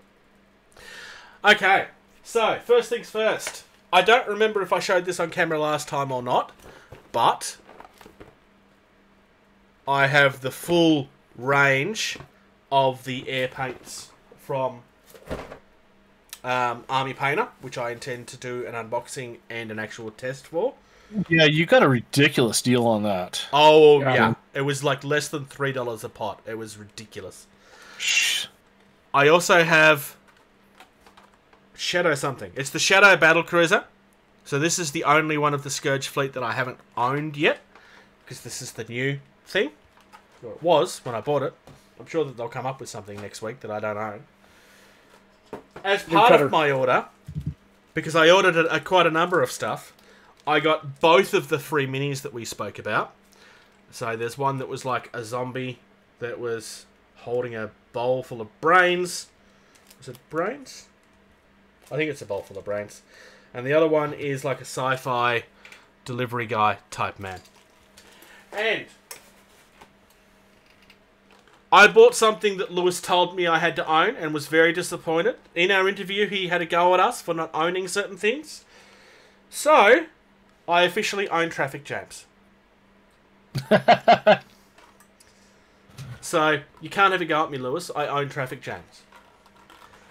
Okay, so first things first. I don't remember if I showed this on camera last time or not, but I have the full range of the air paints from um, Army Painter, which I intend to do an unboxing and an actual test for. Yeah, you got a ridiculous deal on that. Oh yeah, Yeah. it was like less than three dollars a pot. It was ridiculous. Shh. I also have Shadow something. It's the Shadow Battle Cruiser. So this is the only one of the Scourge fleet that I haven't owned yet, because this is the new thing. Or it was when I bought it. I'm sure that they'll come up with something next week that I don't own. As part of my order, because I ordered a, a, quite a number of stuff, I got both of the free minis that we spoke about. So there's one that was like a zombie that was holding a bowl full of brains. Is it brains? I think it's a bowl full of brains. And the other one is like a sci-fi delivery guy type man. And I bought something that Lewis told me I had to own and was very disappointed. In our interview, he had a go at us for not owning certain things. So, I officially own traffic jams. so, you can't have a go at me, Lewis. I own traffic jams.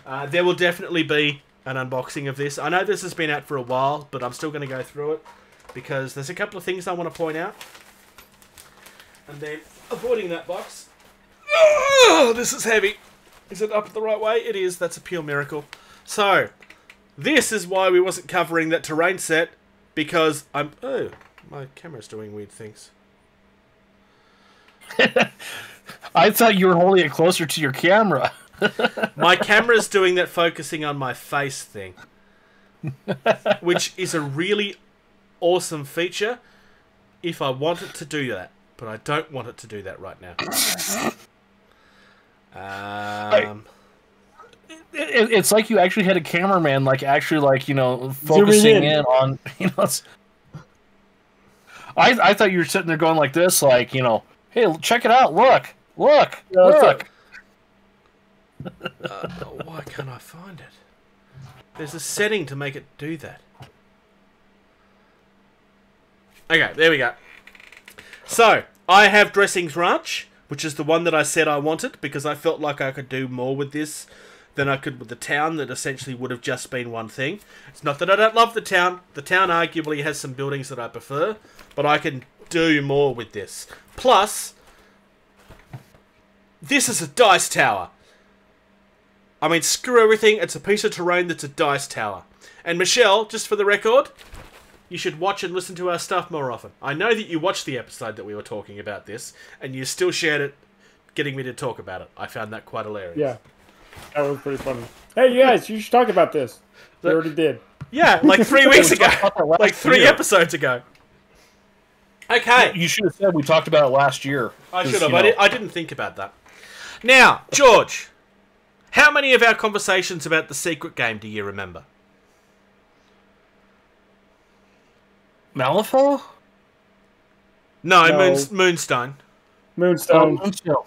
Uh, there will definitely be an unboxing of this. I know this has been out for a while, but I'm still going to go through it because there's a couple of things I want to point out. And then, avoiding that box. Oh, this is heavy. Is it up the right way? It is. That's a pure miracle. So, this is why we wasn't covering that terrain set because I'm. Oh, my camera's doing weird things. I thought you were holding it closer to your camera. My camera's doing that focusing on my face thing, which is a really awesome feature if I want it to do that, but I don't want it to do that right now. Um, It, it's like you actually had a cameraman, like actually, like you know, focusing in. in. on. You know, it's, I I thought you were sitting there going like this, like you know, hey, check it out, look, look, Yeah, that's look. Uh, why can't I find it? There's a setting to make it do that. Okay, there we go. So, I have Dressings Ranch, which is the one that I said I wanted because I felt like I could do more with this than I could with the town that essentially would have just been one thing. It's not that I don't love the town. The town arguably has some buildings that I prefer, but I can do more with this. Plus, this is a dice tower. I mean, screw everything. It's a piece of terrain that's a dice tower. And Michelle, just for the record, you should watch and listen to our stuff more often. I know that you watched the episode that we were talking about this, and you still shared it, getting me to talk about it. I found that quite hilarious. Yeah. That was pretty funny. Hey, you guys, you should talk about this. We already did. Yeah, like three weeks ago. talked about that last Like three year. episodes ago. Okay. You should have said we talked about it last year. I should have. you I, know, di- I didn't think about that. Now, George, how many of our conversations about the secret game do you remember? Malifaux? No, No. Moons, Moonstone. Moonstone. Oh, Moonstone.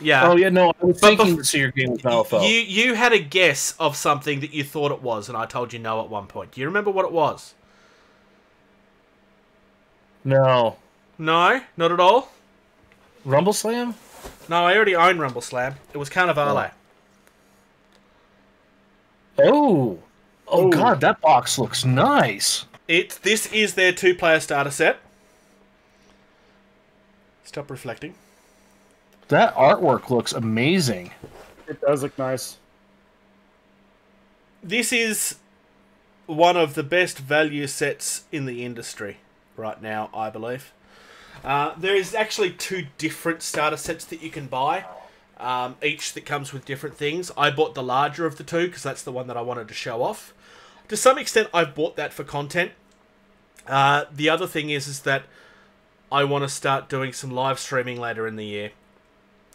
Yeah. Oh yeah, no, I was But thinking the secret game was Malifaux. You you had a guess of something that you thought it was, and I told you no at one point. Do you remember what it was? No. No, not at all. Rumble Slam? No, I already own Rumble Slam. It was Carnivale. Oh. Oh Ooh. god, that box looks nice. It this is their two player starter set. Stop reflecting. That artwork looks amazing. It does look nice. This is one of the best value sets in the industry right now, I believe. Uh, there is actually two different starter sets that you can buy, um, each that comes with different things. I bought the larger of the two because that's the one that I wanted to show off. To some extent, I've bought that for content. Uh, the other thing is, is that I want to start doing some live streaming later in the year,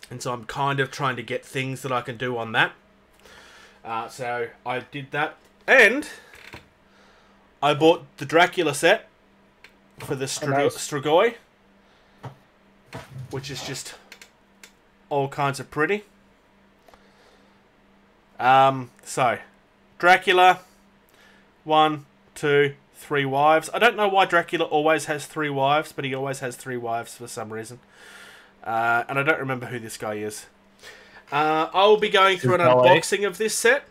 and so I'm kind of trying to get things that I can do on that. Uh, so I did that, and I bought the Dracula set for the nice. Strigoi, which is just all kinds of pretty. Um, so Dracula, one, two, three wives. I don't know why Dracula always has three wives, but he always has three wives for some reason. Uh, and I don't remember who this guy is. Uh, I will be going through an unboxing of this set.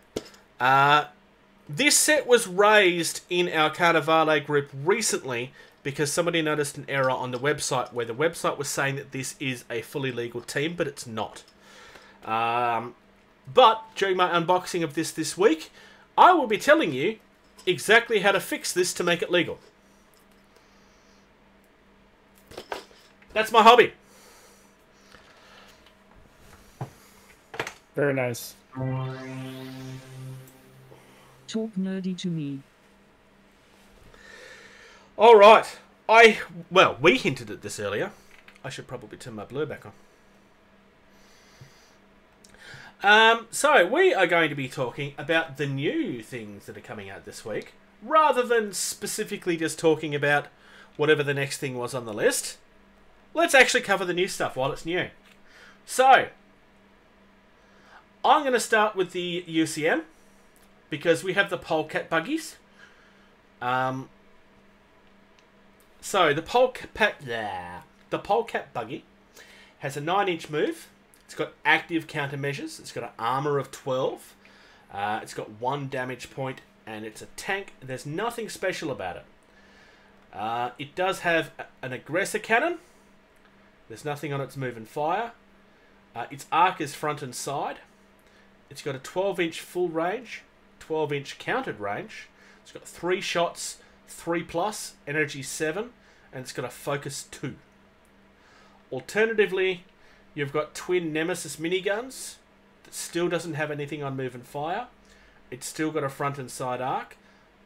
Uh, this set was raised in our Carnivale group recently because somebody noticed an error on the website where the website was saying that this is a fully legal team, but it's not. Um, but during my unboxing of this this week, I will be telling you exactly how to fix this to make it legal. That's my hobby. Very nice. Talk nerdy to me. All right. I well, we hinted at this earlier. I should probably turn my blur back on. Um, so we are going to be talking about the new things that are coming out this week, rather than specifically just talking about whatever the next thing was on the list. Let's actually cover the new stuff while it's new. So, I'm going to start with the UCM because we have the polecat buggies. Um, so the polecat, yeah, the polecat buggy has a nine-inch move. It's got active countermeasures. It's got an armor of twelve. Uh, it's got one damage point, and it's a tank. There's nothing special about it. Uh, it does have an aggressor cannon. There's nothing on its move and fire. Uh, its arc is front and side. It's got a 12 inch full range, 12 inch countered range. It's got three shots, three plus, energy seven, and it's got a focus two. Alternatively, you've got twin Nemesis miniguns that still doesn't have anything on move and fire. It's still got a front and side arc,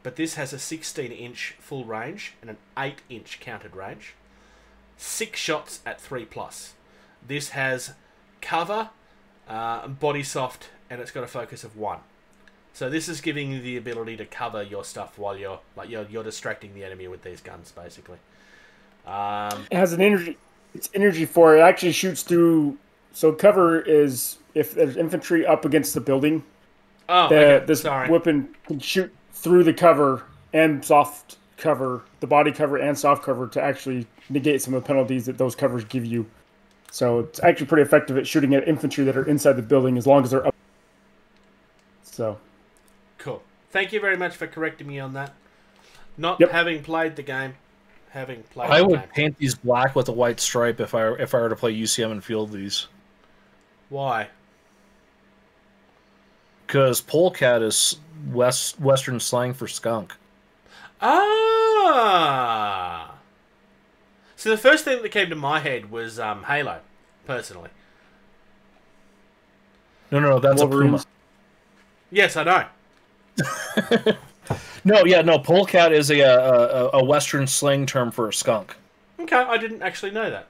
but this has a 16 inch full range and an 8 inch countered range. Six shots at 3 plus. This has cover, uh, body soft, and it's got a focus of 1. So this is giving you the ability to cover your stuff while you're like you're, you're distracting the enemy with these guns, basically. Um, It has an energy. It's energy for it. Actually shoots through. So cover is if there's infantry up against the building, oh, that okay, this sorry. weapon can shoot through the cover and soft cover, the body cover and soft cover to actually negate some of the penalties that those covers give you. So it's actually pretty effective at shooting at infantry that are inside the building as long as they're up. So Cool. Thank you very much for correcting me on that. Not Yep. having played the game, having played I would game. paint these black with a white stripe if I if I were to play UCM and field these. Why? Because polecat is west western slang for skunk. Ah. So the first thing that came to my head was um, Halo, personally. No, no, no that's a Wolverines. puma. Yes, I know. No, yeah, no. Polecat is a, a a Western slang term for a skunk. Okay, I didn't actually know that.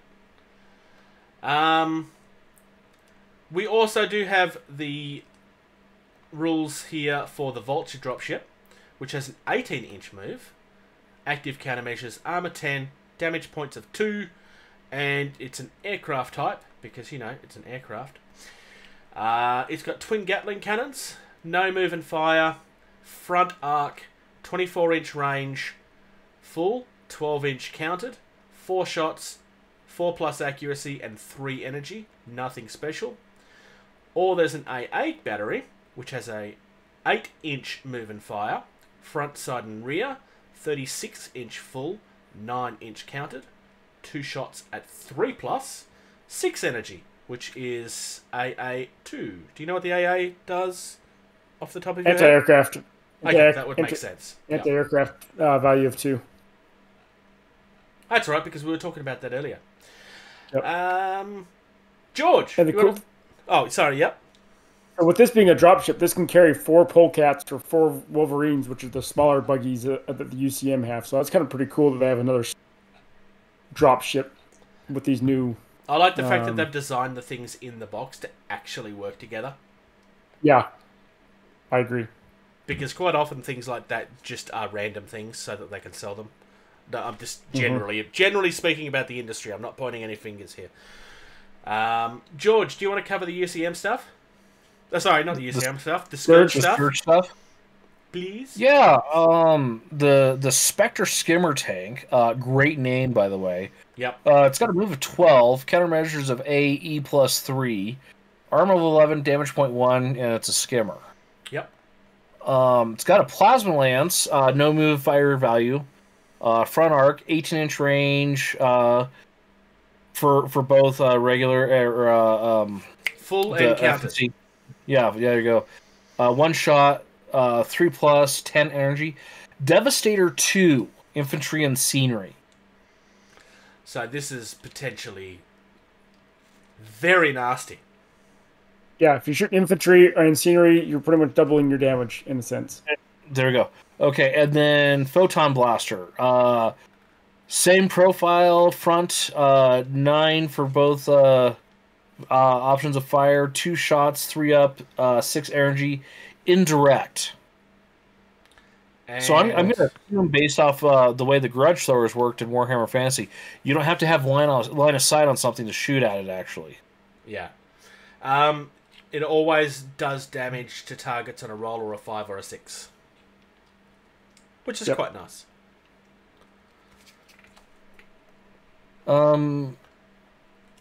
Um, we also do have the rules here for the Vulture dropship, which has an 18 inch move, active countermeasures, armor 10, damage points of 2, and it's an aircraft type because you know it's an aircraft. Uh, it's got twin Gatling cannons, no move and fire, front arc, 24 inch range, full, 12 inch counted, 4 shots, 4 plus accuracy, and 3 energy. Nothing special. Or there's an A8 battery, which has a 8 inch move and fire, front, side, and rear, 36 inch full, 9 inch counted, 2 shots at 3 plus, 6 energy, which is AA2. Do you know what the AA does off the top of your head? Okay, that would make sense. Yeah. Anti-aircraft uh, value of two. That's right, because we were talking about that earlier. Yep. Um, George. And the you wanna- Oh, sorry. Yep. With this being a dropship, this can carry four polecats or four wolverines, which are the smaller buggies that, that the UCM have. So that's kind of pretty cool that they have another dropship with these new. I like the fact that Um, they've designed the things in the box to actually work together. Yeah, I agree. Because quite often things like that just are random things so that they can sell them. No, I'm just Mm-hmm. generally generally speaking about the industry. I'm not pointing any fingers here. Um, George, do you want to cover the UCM stuff? Oh, sorry, not the UCM stuff. The Scourge Scourge. stuff, Scourge stuff. please. Yeah, um, the the Spectre skimmer tank, uh, great name by the way. Yep. Uh, it's got a move of twelve, countermeasures of A E plus three, armor of eleven, damage point one, and it's a skimmer. Um, it's got a plasma lance, uh, no move, fire value, uh, front arc, eighteen inch range, uh, for for both uh, regular or uh, um, Full and. FNC. Yeah, yeah, there you go. Uh, one shot, uh, three plus, ten energy. Devastator two, infantry and scenery. So this is potentially very nasty. Yeah, if you shoot infantry or in scenery, you're pretty much doubling your damage in a sense. There we go. Okay, and then photon blaster. Uh, same profile, front uh, nine for both uh, uh, options of fire. Two shots, three up, uh, six energy, indirect. So I'm, I'm going to assume, based off uh, the way the grudge throwers worked in Warhammer Fantasy, you don't have to have line of, line of sight on something to shoot at it. Actually, Yeah. Um, it always does damage to targets on a roll or a five or a six, which is Yep. quite nice. um,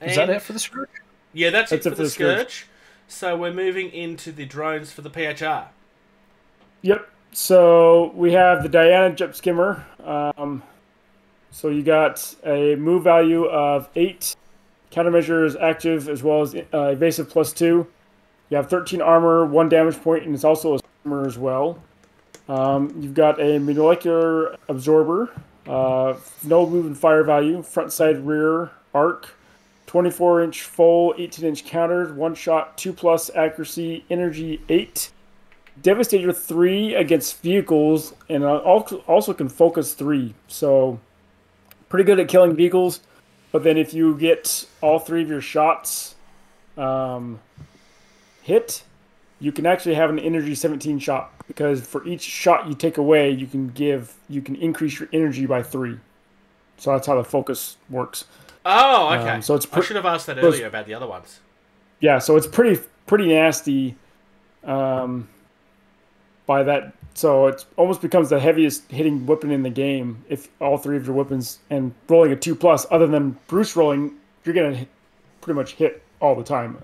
is that it for the scourge? Yeah, that's, That's it it for for the the Scourge. Scourge. So we're moving into the drones for the PHR. Yep. So we have the Diana Jet Skimmer. Um, so you got a move value of eight, countermeasures active as well as uh, evasive plus two. You have 13 armor, one damage point, and it's also a armor as well. Um, you've got a molecular absorber, uh, no move and fire value, front side rear arc, 24 inch full, 18 inch counters, one shot, two plus accuracy, energy eight. Devastator three against vehicles, and also also can focus three. So pretty good at killing vehicles. But then if you get all three of your shots um, hit, you can actually have an energy 17 shot because for each shot you take away, you can give you can increase your energy by three. So that's how the focus works. Oh, okay. Um, so it's I should have asked that earlier about the other ones. Yeah, so it's pretty pretty nasty. Um, by that, so it almost becomes the heaviest hitting weapon in the game if all three of your weapons and rolling a two plus. Other than Bruce rolling, you're gonna hit, pretty much hit all the time.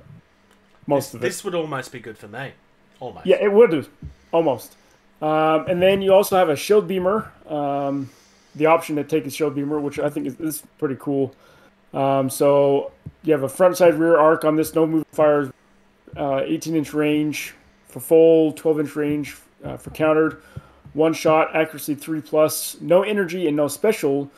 Most of it. This would almost be good for me. Almost. Yeah, it would almost. Um, and then you also have a shield beamer. Um, the option to take a shield beamer, which I think is, is pretty cool. Um, so you have a front side rear arc on this, no move fires, uh, 18 inch range for full, 12 inch range uh, for countered, one shot, accuracy three plus, no energy and no special.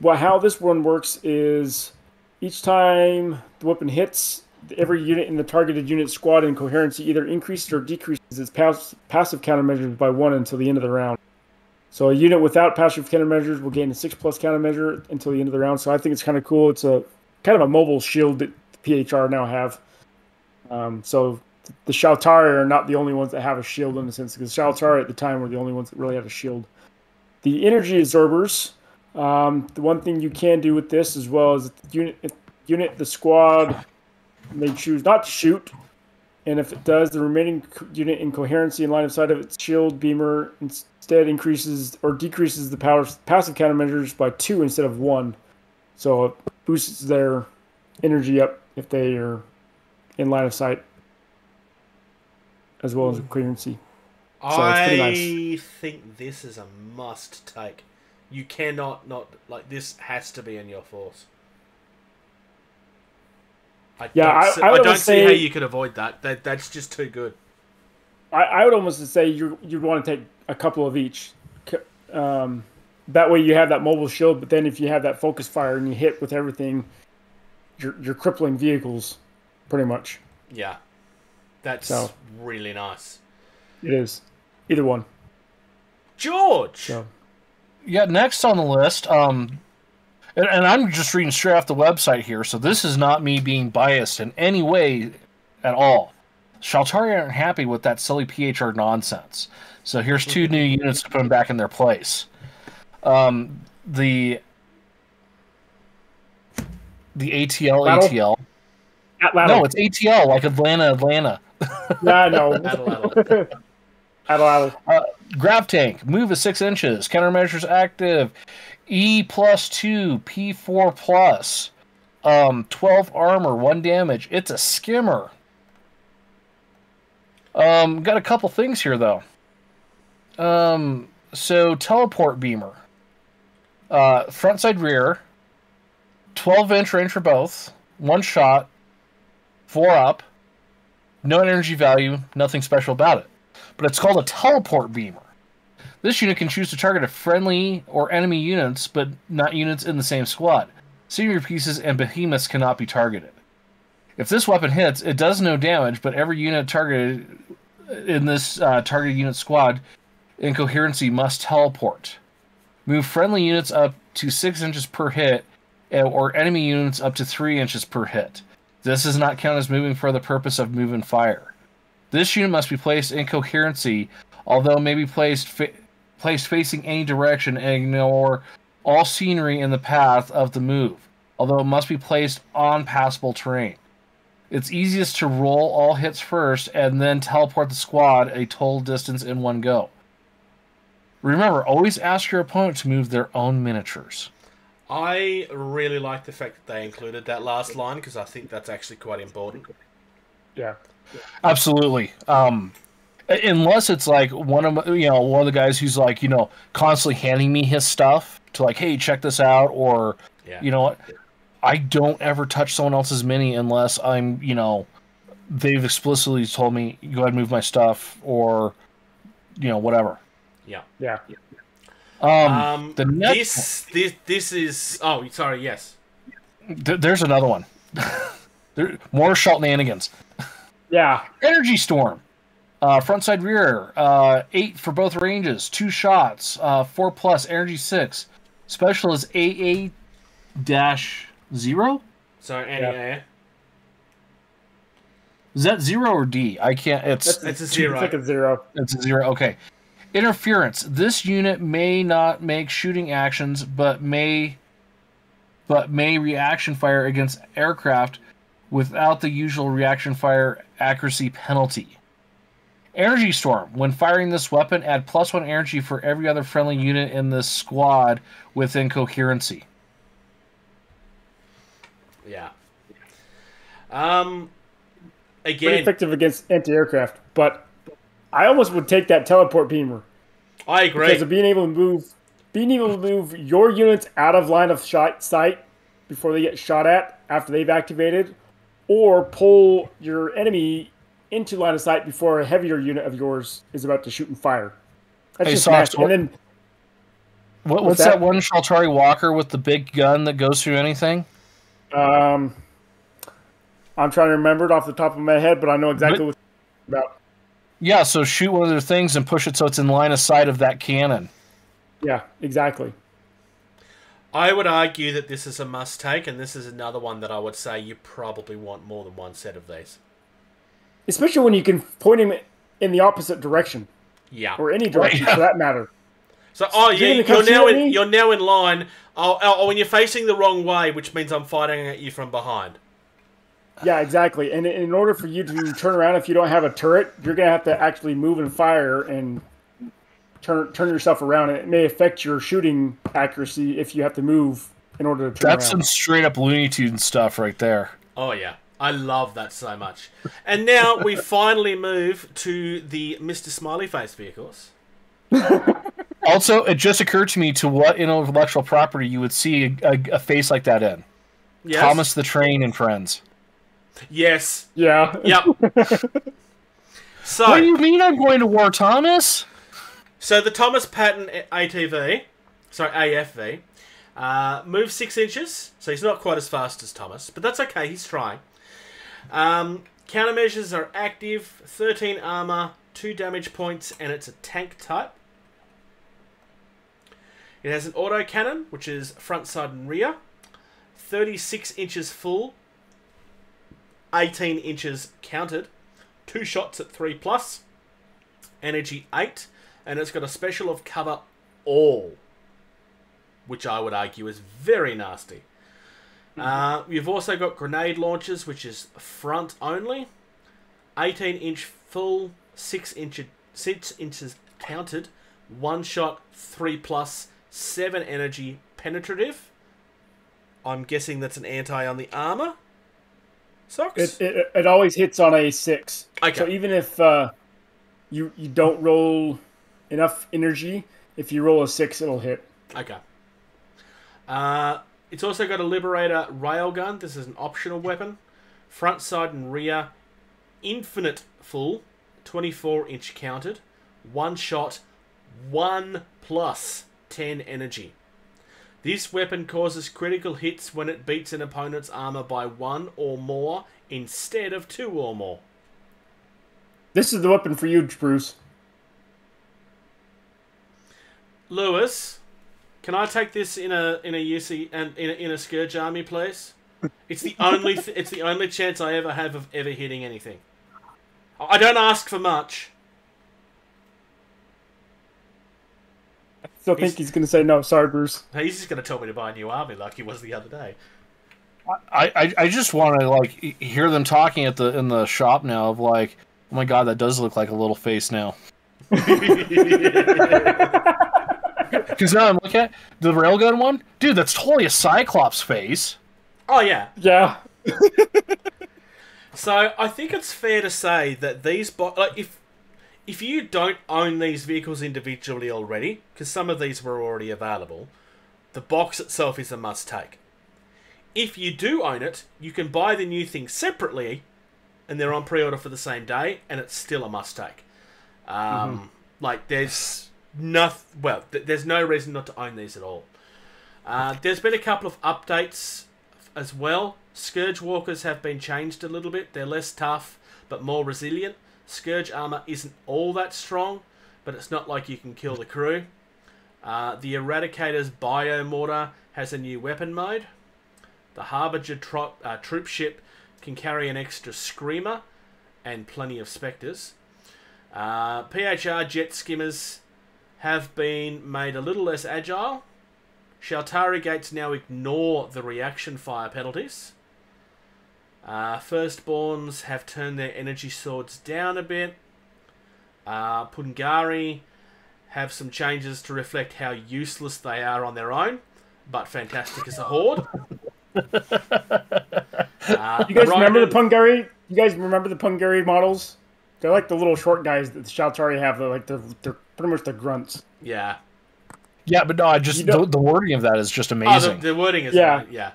Well, how this one works is each time the weapon hits, every unit in the targeted unit squad in coherency either increases or decreases its pass, passive countermeasures by one until the end of the round. So a unit without passive countermeasures will gain a six plus countermeasure until the end of the round. So I think it's kind of cool. It's a kind of a mobile shield that the PHR now have. Um, so the Shaltari are not the only ones that have a shield in the sense because Shaltari at the time were the only ones that really had a shield. The energy absorbers. Um, the one thing you can do with this as well is the unit, unit the squad may choose not to shoot, and if it does, the remaining unit in coherency and line of sight of its shield beamer instead increases or decreases the power passive countermeasures by two instead of one. So it boosts their energy up if they are in line of sight, as well as coherency. So it's I pretty think this is a must take. You cannot not like this has to be in your force. I Yeah, don't I- see, I would don't almost see how you could avoid that. That that's just too good. I, I would almost say you you'd want to take a couple of each. Um, that way you have that mobile shield, but then if you have that focus fire and you hit with everything, you're you're crippling vehicles, pretty much. Yeah, that's So- really nice. It is either one. George, So Yeah, next on the list, um, and, and I'm just reading straight off the website here, so this is not me being biased in any way at all. Shaltari aren't happy with that silly PHR nonsense. So here's two new units to put them back in their place. Um, the the ATL Battle? ATL. at Lattle. No, it's ATL like Atlanta Atlanta. yeah, no. Addle, addle. Addle, addle. Grav tank, move is six inches. Countermeasures active. E plus two, P four plus. Um, twelve armor, one damage. It's a skimmer. Um, got a couple things here though. Um, so teleport beamer. Uh, front side rear. Twelve inch range for both. One shot. Four up. No energy value. Nothing special about it but it's called a teleport beamer. This unit can choose to target a friendly or enemy units, but not units in the same squad. Senior pieces and behemoths cannot be targeted. If this weapon hits, it does no damage, but every unit targeted in this uh, targeted unit squad in coherency must teleport. Move friendly units up to 6 inches per hit, or enemy units up to 3 inches per hit. This does not count as moving for the purpose of move and fire. This unit must be placed in coherency, although may be placed fa- placed facing any direction and ignore all scenery in the path of the move, although it must be placed on passable terrain. It's easiest to roll all hits first and then teleport the squad a total distance in one go. Remember, always ask your opponent to move their own miniatures. I really like the fact that they included that last line because I think that's actually quite important. Yeah. Absolutely. Um, unless it's like one of my- you know one of the guys who's like you know constantly handing me his stuff to like hey check this out or Yeah. you know what I don't ever touch someone else's mini unless I'm you know they've explicitly told me go ahead and move my stuff or you know whatever. Yeah. Yeah. Um, Um, the next this this this is oh sorry yes th- there's another one. there, more shenanigans. Yeah. Energy Storm. Uh, front side rear. Uh, eight for both ranges. Two shots. Uh, four plus. Energy six. Special is AA dash zero. so anti air Is that zero or D? I can't. It's That's It's a zero. It's like a zero. it's a zero. Okay. Interference. This unit may not make shooting actions, but may but may reaction fire against aircraft without the usual reaction fire accuracy penalty. Energy Storm. When firing this weapon, add plus one energy for every other friendly unit in this squad within coherency. yeah um Pretty again effective against anti-aircraft, but I almost would take that teleport beamer I agree because of being able to move, being able to move your units out of line of shot sight before they get shot at after they've activated, or pull your enemy into line of sight before a heavier unit of yours is about to shoot and fire. That's Hey, just Socks, nasty. And then What, What's what's that? that? one Shaltari Walker with the big gun that goes through anything? Um, I'm trying to remember it off the top of my head, but I know exactly what you're about. Yeah, so shoot one of their things and push it so it's in line of sight of that cannon. Yeah, exactly. I would argue that this is a must take, and this is another one that I would say you probably want more than one set of these. Especially when you can point him in the opposite direction, Yeah. or any direction for that matter. So, oh yeah, gonna you're now in me? you're now in line. Oh, oh, oh, when you're facing the wrong way, which means I'm fighting at you from behind. Yeah, exactly. And in order for you to turn around, if you don't have a turret, you're gonna have to actually move and fire and turn turn yourself around. And it may affect your shooting accuracy if you have to move in order to turn That's some straight up Looney Tune stuff right there. Oh yeah, I love that so much. And now we finally move to the Mr. Smiley Face vehicles. Also, it just occurred to me to what intellectual property you would see a, a, a face like that in. Yes. Thomas the Train and Friends. Yes. Yeah. Yep. so. What do you mean I'm going to war, Thomas? So the Thomas Patton ATV, sorry AFV, uh, moves six inches, so he's not quite as fast as Thomas, but that's okay. He's trying. Um, countermeasures are active, thirteen armor, two damage points, and it's a tank type. It has an auto cannon, which is front, side, and rear. Thirty-six inches full, eighteen inches counted, two shots at three plus energy 8, and it's got a special of cover all, which I would argue is very nasty. Uh, you've also got grenade launchers, which is front only, 18 inch full, 6 inch 6 inches counted, one shot, 3 plus, 7 energy penetrative. I'm guessing that's an anti on the armor. Socks? It, it it always hits on a six. Okay. So even if uh, you you don't roll enough energy, if you roll a six, it'll hit. Okay. Uh, it's also got a Liberator railgun. This is an optional weapon. Front, side, and rear. Infinite full. 24 inch counted. One shot. One plus 10 energy. This weapon causes critical hits when it beats an opponent's armor by one or more instead of two or more. This is the weapon for you, Bruce. Lewis, can I take this in a in a UC and in a, in a Scourge army, please? It's the only th- it's the only chance I ever have of ever hitting anything. I don't ask for much. I Still think he's gonna say no. Sorry, Bruce. He's just going to tell me to buy a new army like he was the other day. I, I, I just want to like hear them talking at the in the shop now of like, oh my god, that does look like a little face now. Because now I'm looking at the railgun one, dude. That's totally a Cyclops face. Oh yeah. Yeah. So I think it's fair to say that these bo- like if if you don't own these vehicles individually already, because some of these were already available, the box itself is a must take. If you do own it, you can buy the new thing separately, and they're on pre-order for the same day, and it's still a must take. Um, Like there's nothing. Well, th- there's no reason not to own these at all. Uh, there's been a couple of updates as well. Scourge walkers have been changed a little bit. They're less tough, but more resilient. Scourge armor isn't all that strong, but it's not like you can kill the crew. Uh, the Eradicator's bio mortar has a new weapon mode. The Harbinger tro- uh, troop ship can carry an extra screamer and plenty of spectres. Uh, PHR jet skimmers have been made a little less agile. Shaltari gates now ignore the reaction fire penalties. Uh, Firstborns have turned their energy swords down a bit. Uh, Pungari have some changes to reflect how useless they are on their own, but fantastic as a horde. Uh, You guys remember the Pungari? You guys remember the Pungari models? They're like the little short guys that the Shaltari have. They're like they're, they're pretty much the grunts. Yeah. Yeah, but no, I just You the, the wording of that is just Oh, the, amazing. the wording is Yeah. right, yeah.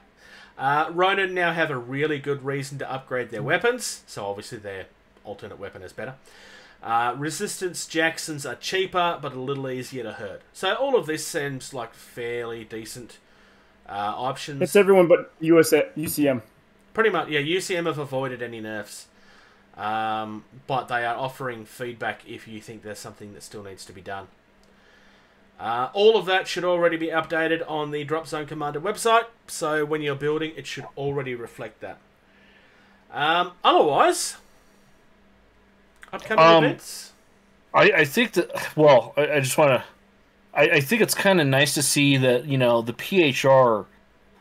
Uh, Ronin now have a really good reason to upgrade their weapons, so obviously their alternate weapon is better. Uh, resistance Jacksons are cheaper, but a little easier to hurt. So all of this seems like fairly decent uh, options. It's everyone but US UCM. pretty much. Yeah, UCM have avoided any nerfs, um, but they are offering feedback if you think there's something that still needs to be done. Uh, all of that should already be updated on the Drop Zone Commander website, so when you're building, it should already reflect that. Um, otherwise, upcoming Um, events. I, I think that well, I, I just want to. I, I think it's kind of nice to see that you know the PHR,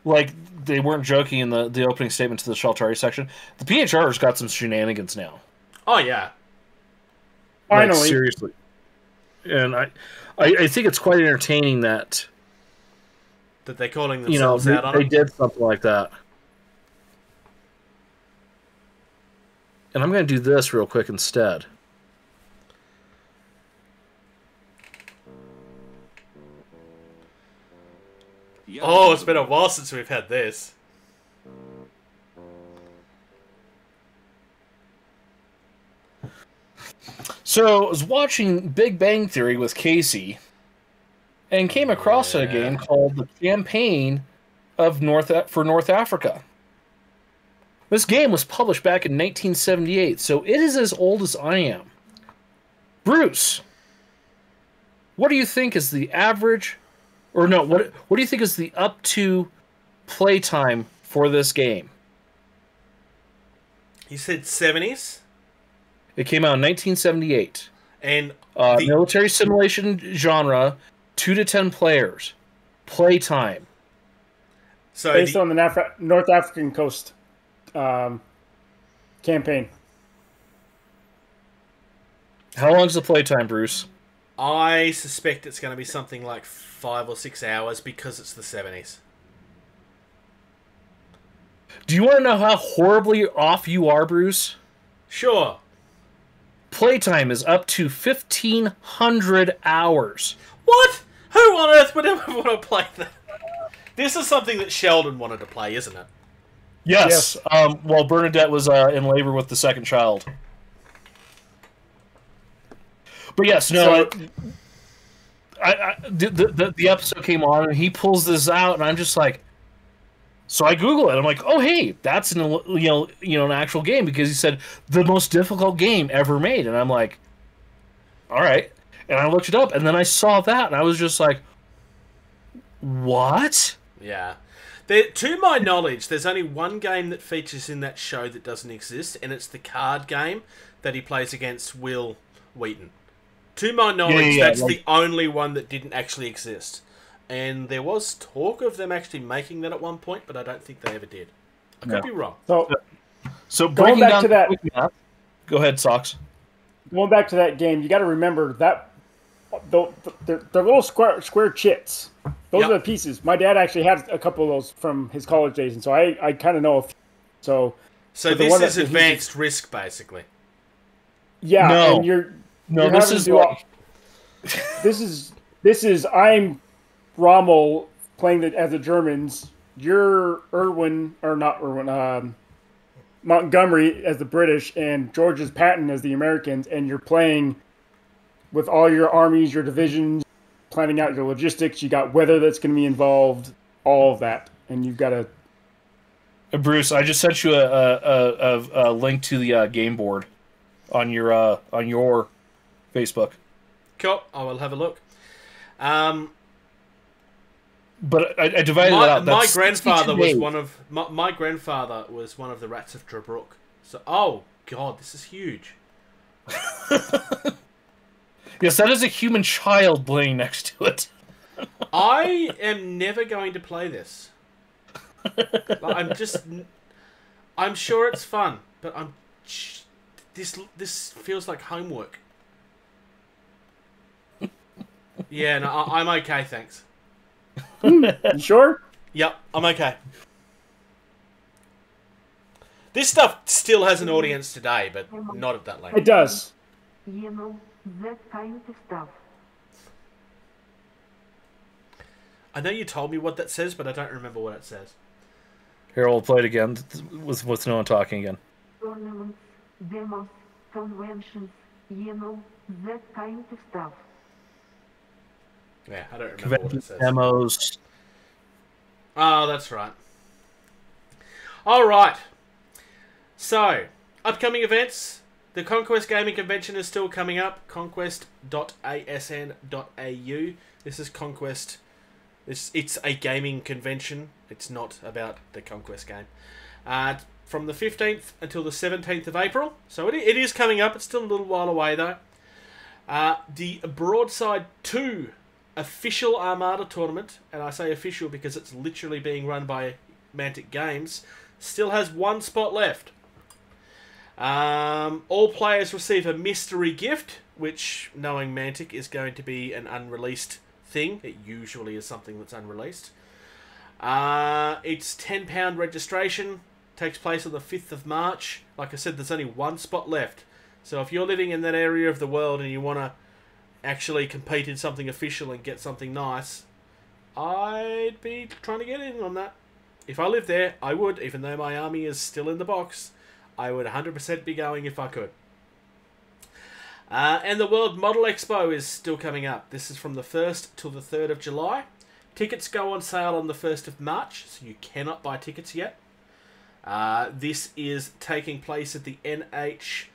like they weren't joking in the the opening statement to the Shaltari section. The PHR's got some shenanigans now. Oh yeah, Like, Finally, seriously, and I, I, I think it's quite entertaining that that they're calling you know themselves they, out on they it. did something like that. And I'm going to do this real quick instead. Oh, it's been a while since we've had this. So I was watching Big Bang Theory with Casey, and came across a game called the Campaign of North for North Africa. This game was published back in 1978, so it is as old as I am. Bruce, what do you think is the average, or no, what what do you think is the up to play time for this game? You said seventies, It came out in 1978. and Uh, The- military simulation genre, two to ten players. Playtime. so based the- on the Naf- North African coast um, campaign. How long's the play time, Bruce? I suspect it's going to be something like five or six hours because it's the seventies. Do you want to know how horribly off you are, Bruce? Sure. Playtime is up to fifteen hundred hours. What? Who on earth would ever want to play that? This is something that Sheldon wanted to play, isn't it? Yes. Um, while Bernadette was uh, in labor with the second child. But yes, no. So- I, I, the, the the episode came on and he pulls this out and I'm just like, so I Google it. I'm like, oh hey, that's an you know you know an actual game because he said the most difficult game ever made, and I'm like, all right. And I looked it up and then I saw that and I was just like, what? Yeah. There, to my knowledge, there's only one game that features in that show that doesn't exist, and it's the card game that he plays against Wil Wheaton. To my knowledge, yeah, that's like- the only one that didn't actually exist. And there was talk of them actually making that at one point, but I don't think they ever did. I could Yeah. be wrong. So So Going back down to that- the Go ahead, Socks. going back to that game, you got to remember that the, the, they're, they're little square square chits. Those Yep. are the pieces. My dad actually had a couple of those from his college days, and so I, I kind of know. A few. So So But the this one is that- that he's- advanced risk, basically. yeah, No. and you're No, this is like, this is this is I'm Rommel playing the, as the Germans. You're Irwin or not Irwin, um, Montgomery as the British, and George's Patton as the Americans, and you're playing with all your armies, your divisions, planning out your logistics. You got weather that's going to be involved, all of that, and you've got to. Uh, Bruce, I just sent you a a, a, a, a link to the uh, game board on your uh, on your Facebook. Cool. I will have a look. Um, But I, I divided it my, out. my grandfather was one of my, my grandfather was one of the rats of Tobruk. So, oh god, this is huge. Yes, that is a human child laying next to it. I am never going to play this. Like, I'm just. I'm sure it's fun, but I'm. This this feels like homework. Yeah, no, I, I'm okay, thanks. You sure? Yep, I'm okay. This stuff still has an audience today, but not at that length It does. You know, that kind of stuff. I know you told me what that says, but I don't remember what it says. Here, we'll play it again with with no one talking again. Tournaments, demos, conventions, you know, that kind of stuff. Yeah, I don't remember what it says. demos. Oh, that's right. All right. So, upcoming events. The Conquest Gaming Convention is still coming up. Conquest.asn.au. This is Conquest. It's, it's a gaming convention. It's not about the Conquest game. Uh, from the 15th until the 17th of April. So it, it is coming up. It's still a little while away though. Uh, the Broadside 2 official Armada tournament, and I say official because it's literally being run by Mantic Games, still has one spot left. Um, all players receive a mystery gift, which, knowing Mantic, is going to be an unreleased thing. It usually is something that's unreleased. Uh, it's £10 registration, takes place on the 5th of March. Like I said, there's only one spot left. So if you're living in that area of the world and you want to actually compete in something official and get something nice, I'd be trying to get in on that. If I lived there, I would, even though my army is still in the box. I would 100% be going if I could. Uh, and the World Model Expo is still coming up. This is from the 1st till the 3rd of July. Tickets go on sale on the 1st of March, so you cannot buy tickets yet. Uh, this is taking place at the NH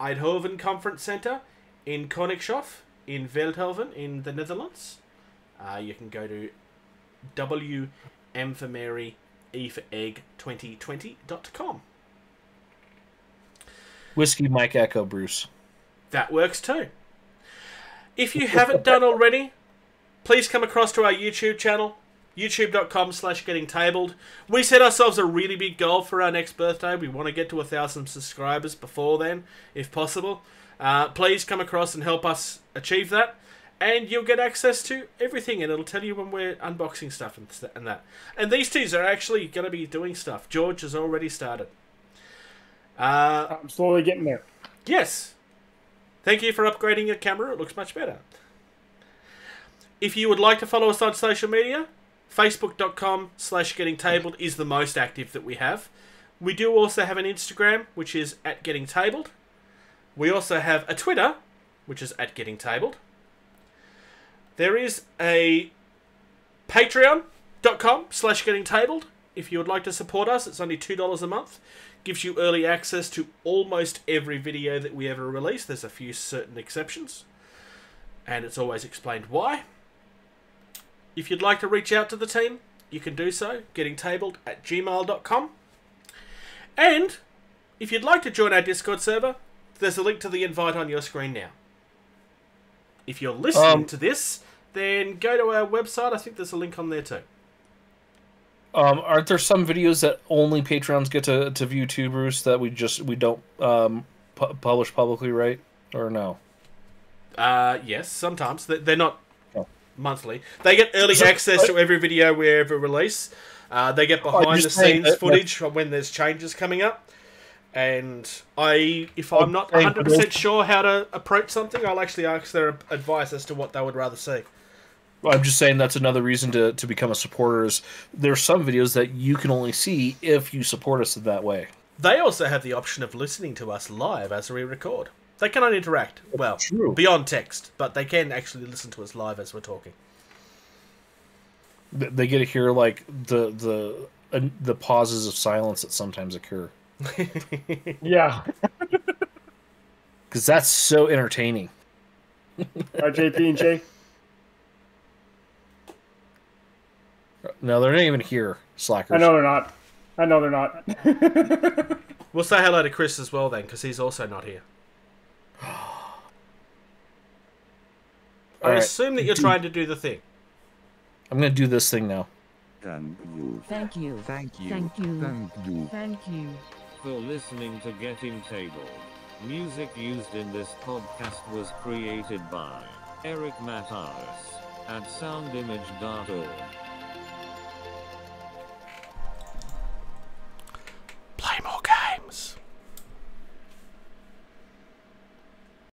Eindhoven Conference Center in Koningshof in Veldhoven in the Netherlands. Uh, you can go to WM for Mary, E for Egg 2020.com. Whiskey Mike Echo Bruce. That works too. If you haven't done already, please come across to our YouTube channel, youtube.com slash getting tabled. We set ourselves a really big goal for our next birthday. We want to get to a thousand subscribers before then, if possible. Uh, please come across and help us achieve that. And you'll get access to everything, and it'll tell you when we're unboxing stuff and, st- and that. And these twos are actually going to be doing stuff. George has already started. Uh, I'm slowly getting there. Yes. Thank you for upgrading your camera. It looks much better. If you would like to follow us on social media, facebook.com slash getting tabled is the most active that we have. We do also have an Instagram, which is at getting tabled. We also have a Twitter, which is at getting tabled. There is a patreon.com slash getting tabled. If you would like to support us, it's only $2 a month. Gives you early access to almost every video that we ever release. There's a few certain exceptions. And it's always explained why. If you'd like to reach out to the team, you can do so, gettingtabled at gmail.com. And if you'd like to join our Discord server, there's a link to the invite on your screen now. If you're listening Um, to this, then go to our website. I think there's a link on there too. Um, aren't there some videos that only Patreons get to, to view too, Bruce? That we just we don't um, pu- publish publicly, right? Or no? Uh, yes, sometimes They- they're not Oh. monthly. They get early So- access to every video we ever release. Uh, they get behind the scenes that- footage of when there's changes coming up. And I, if I'm not 100 percent sure how to approach something, I'll actually ask their advice as to what they would rather see. Well, I'm just saying that's another reason to, to become a supporter. Is there's some videos that you can only see if you support us in that way. They also have the option of listening to us live as we record. They cannot interact well True. beyond text, but they can actually listen to us live as we're talking. They get to hear like the the the pauses of silence that sometimes occur Yeah. because that's so entertaining. Right, JP and Jay. No, they're not even here, slackers. I know they're not. I know they're not. We'll say hello to Chris as well then, because he's also not here. I Alright. assume that you're trying to do the thing. I'm gonna do this thing now. Thank you. Thank you. Thank you. Thank you. Thank you. Thank you for listening to Getting Tabled. Music used in this podcast was created by Eric Matyas at soundimage.org. Play more games.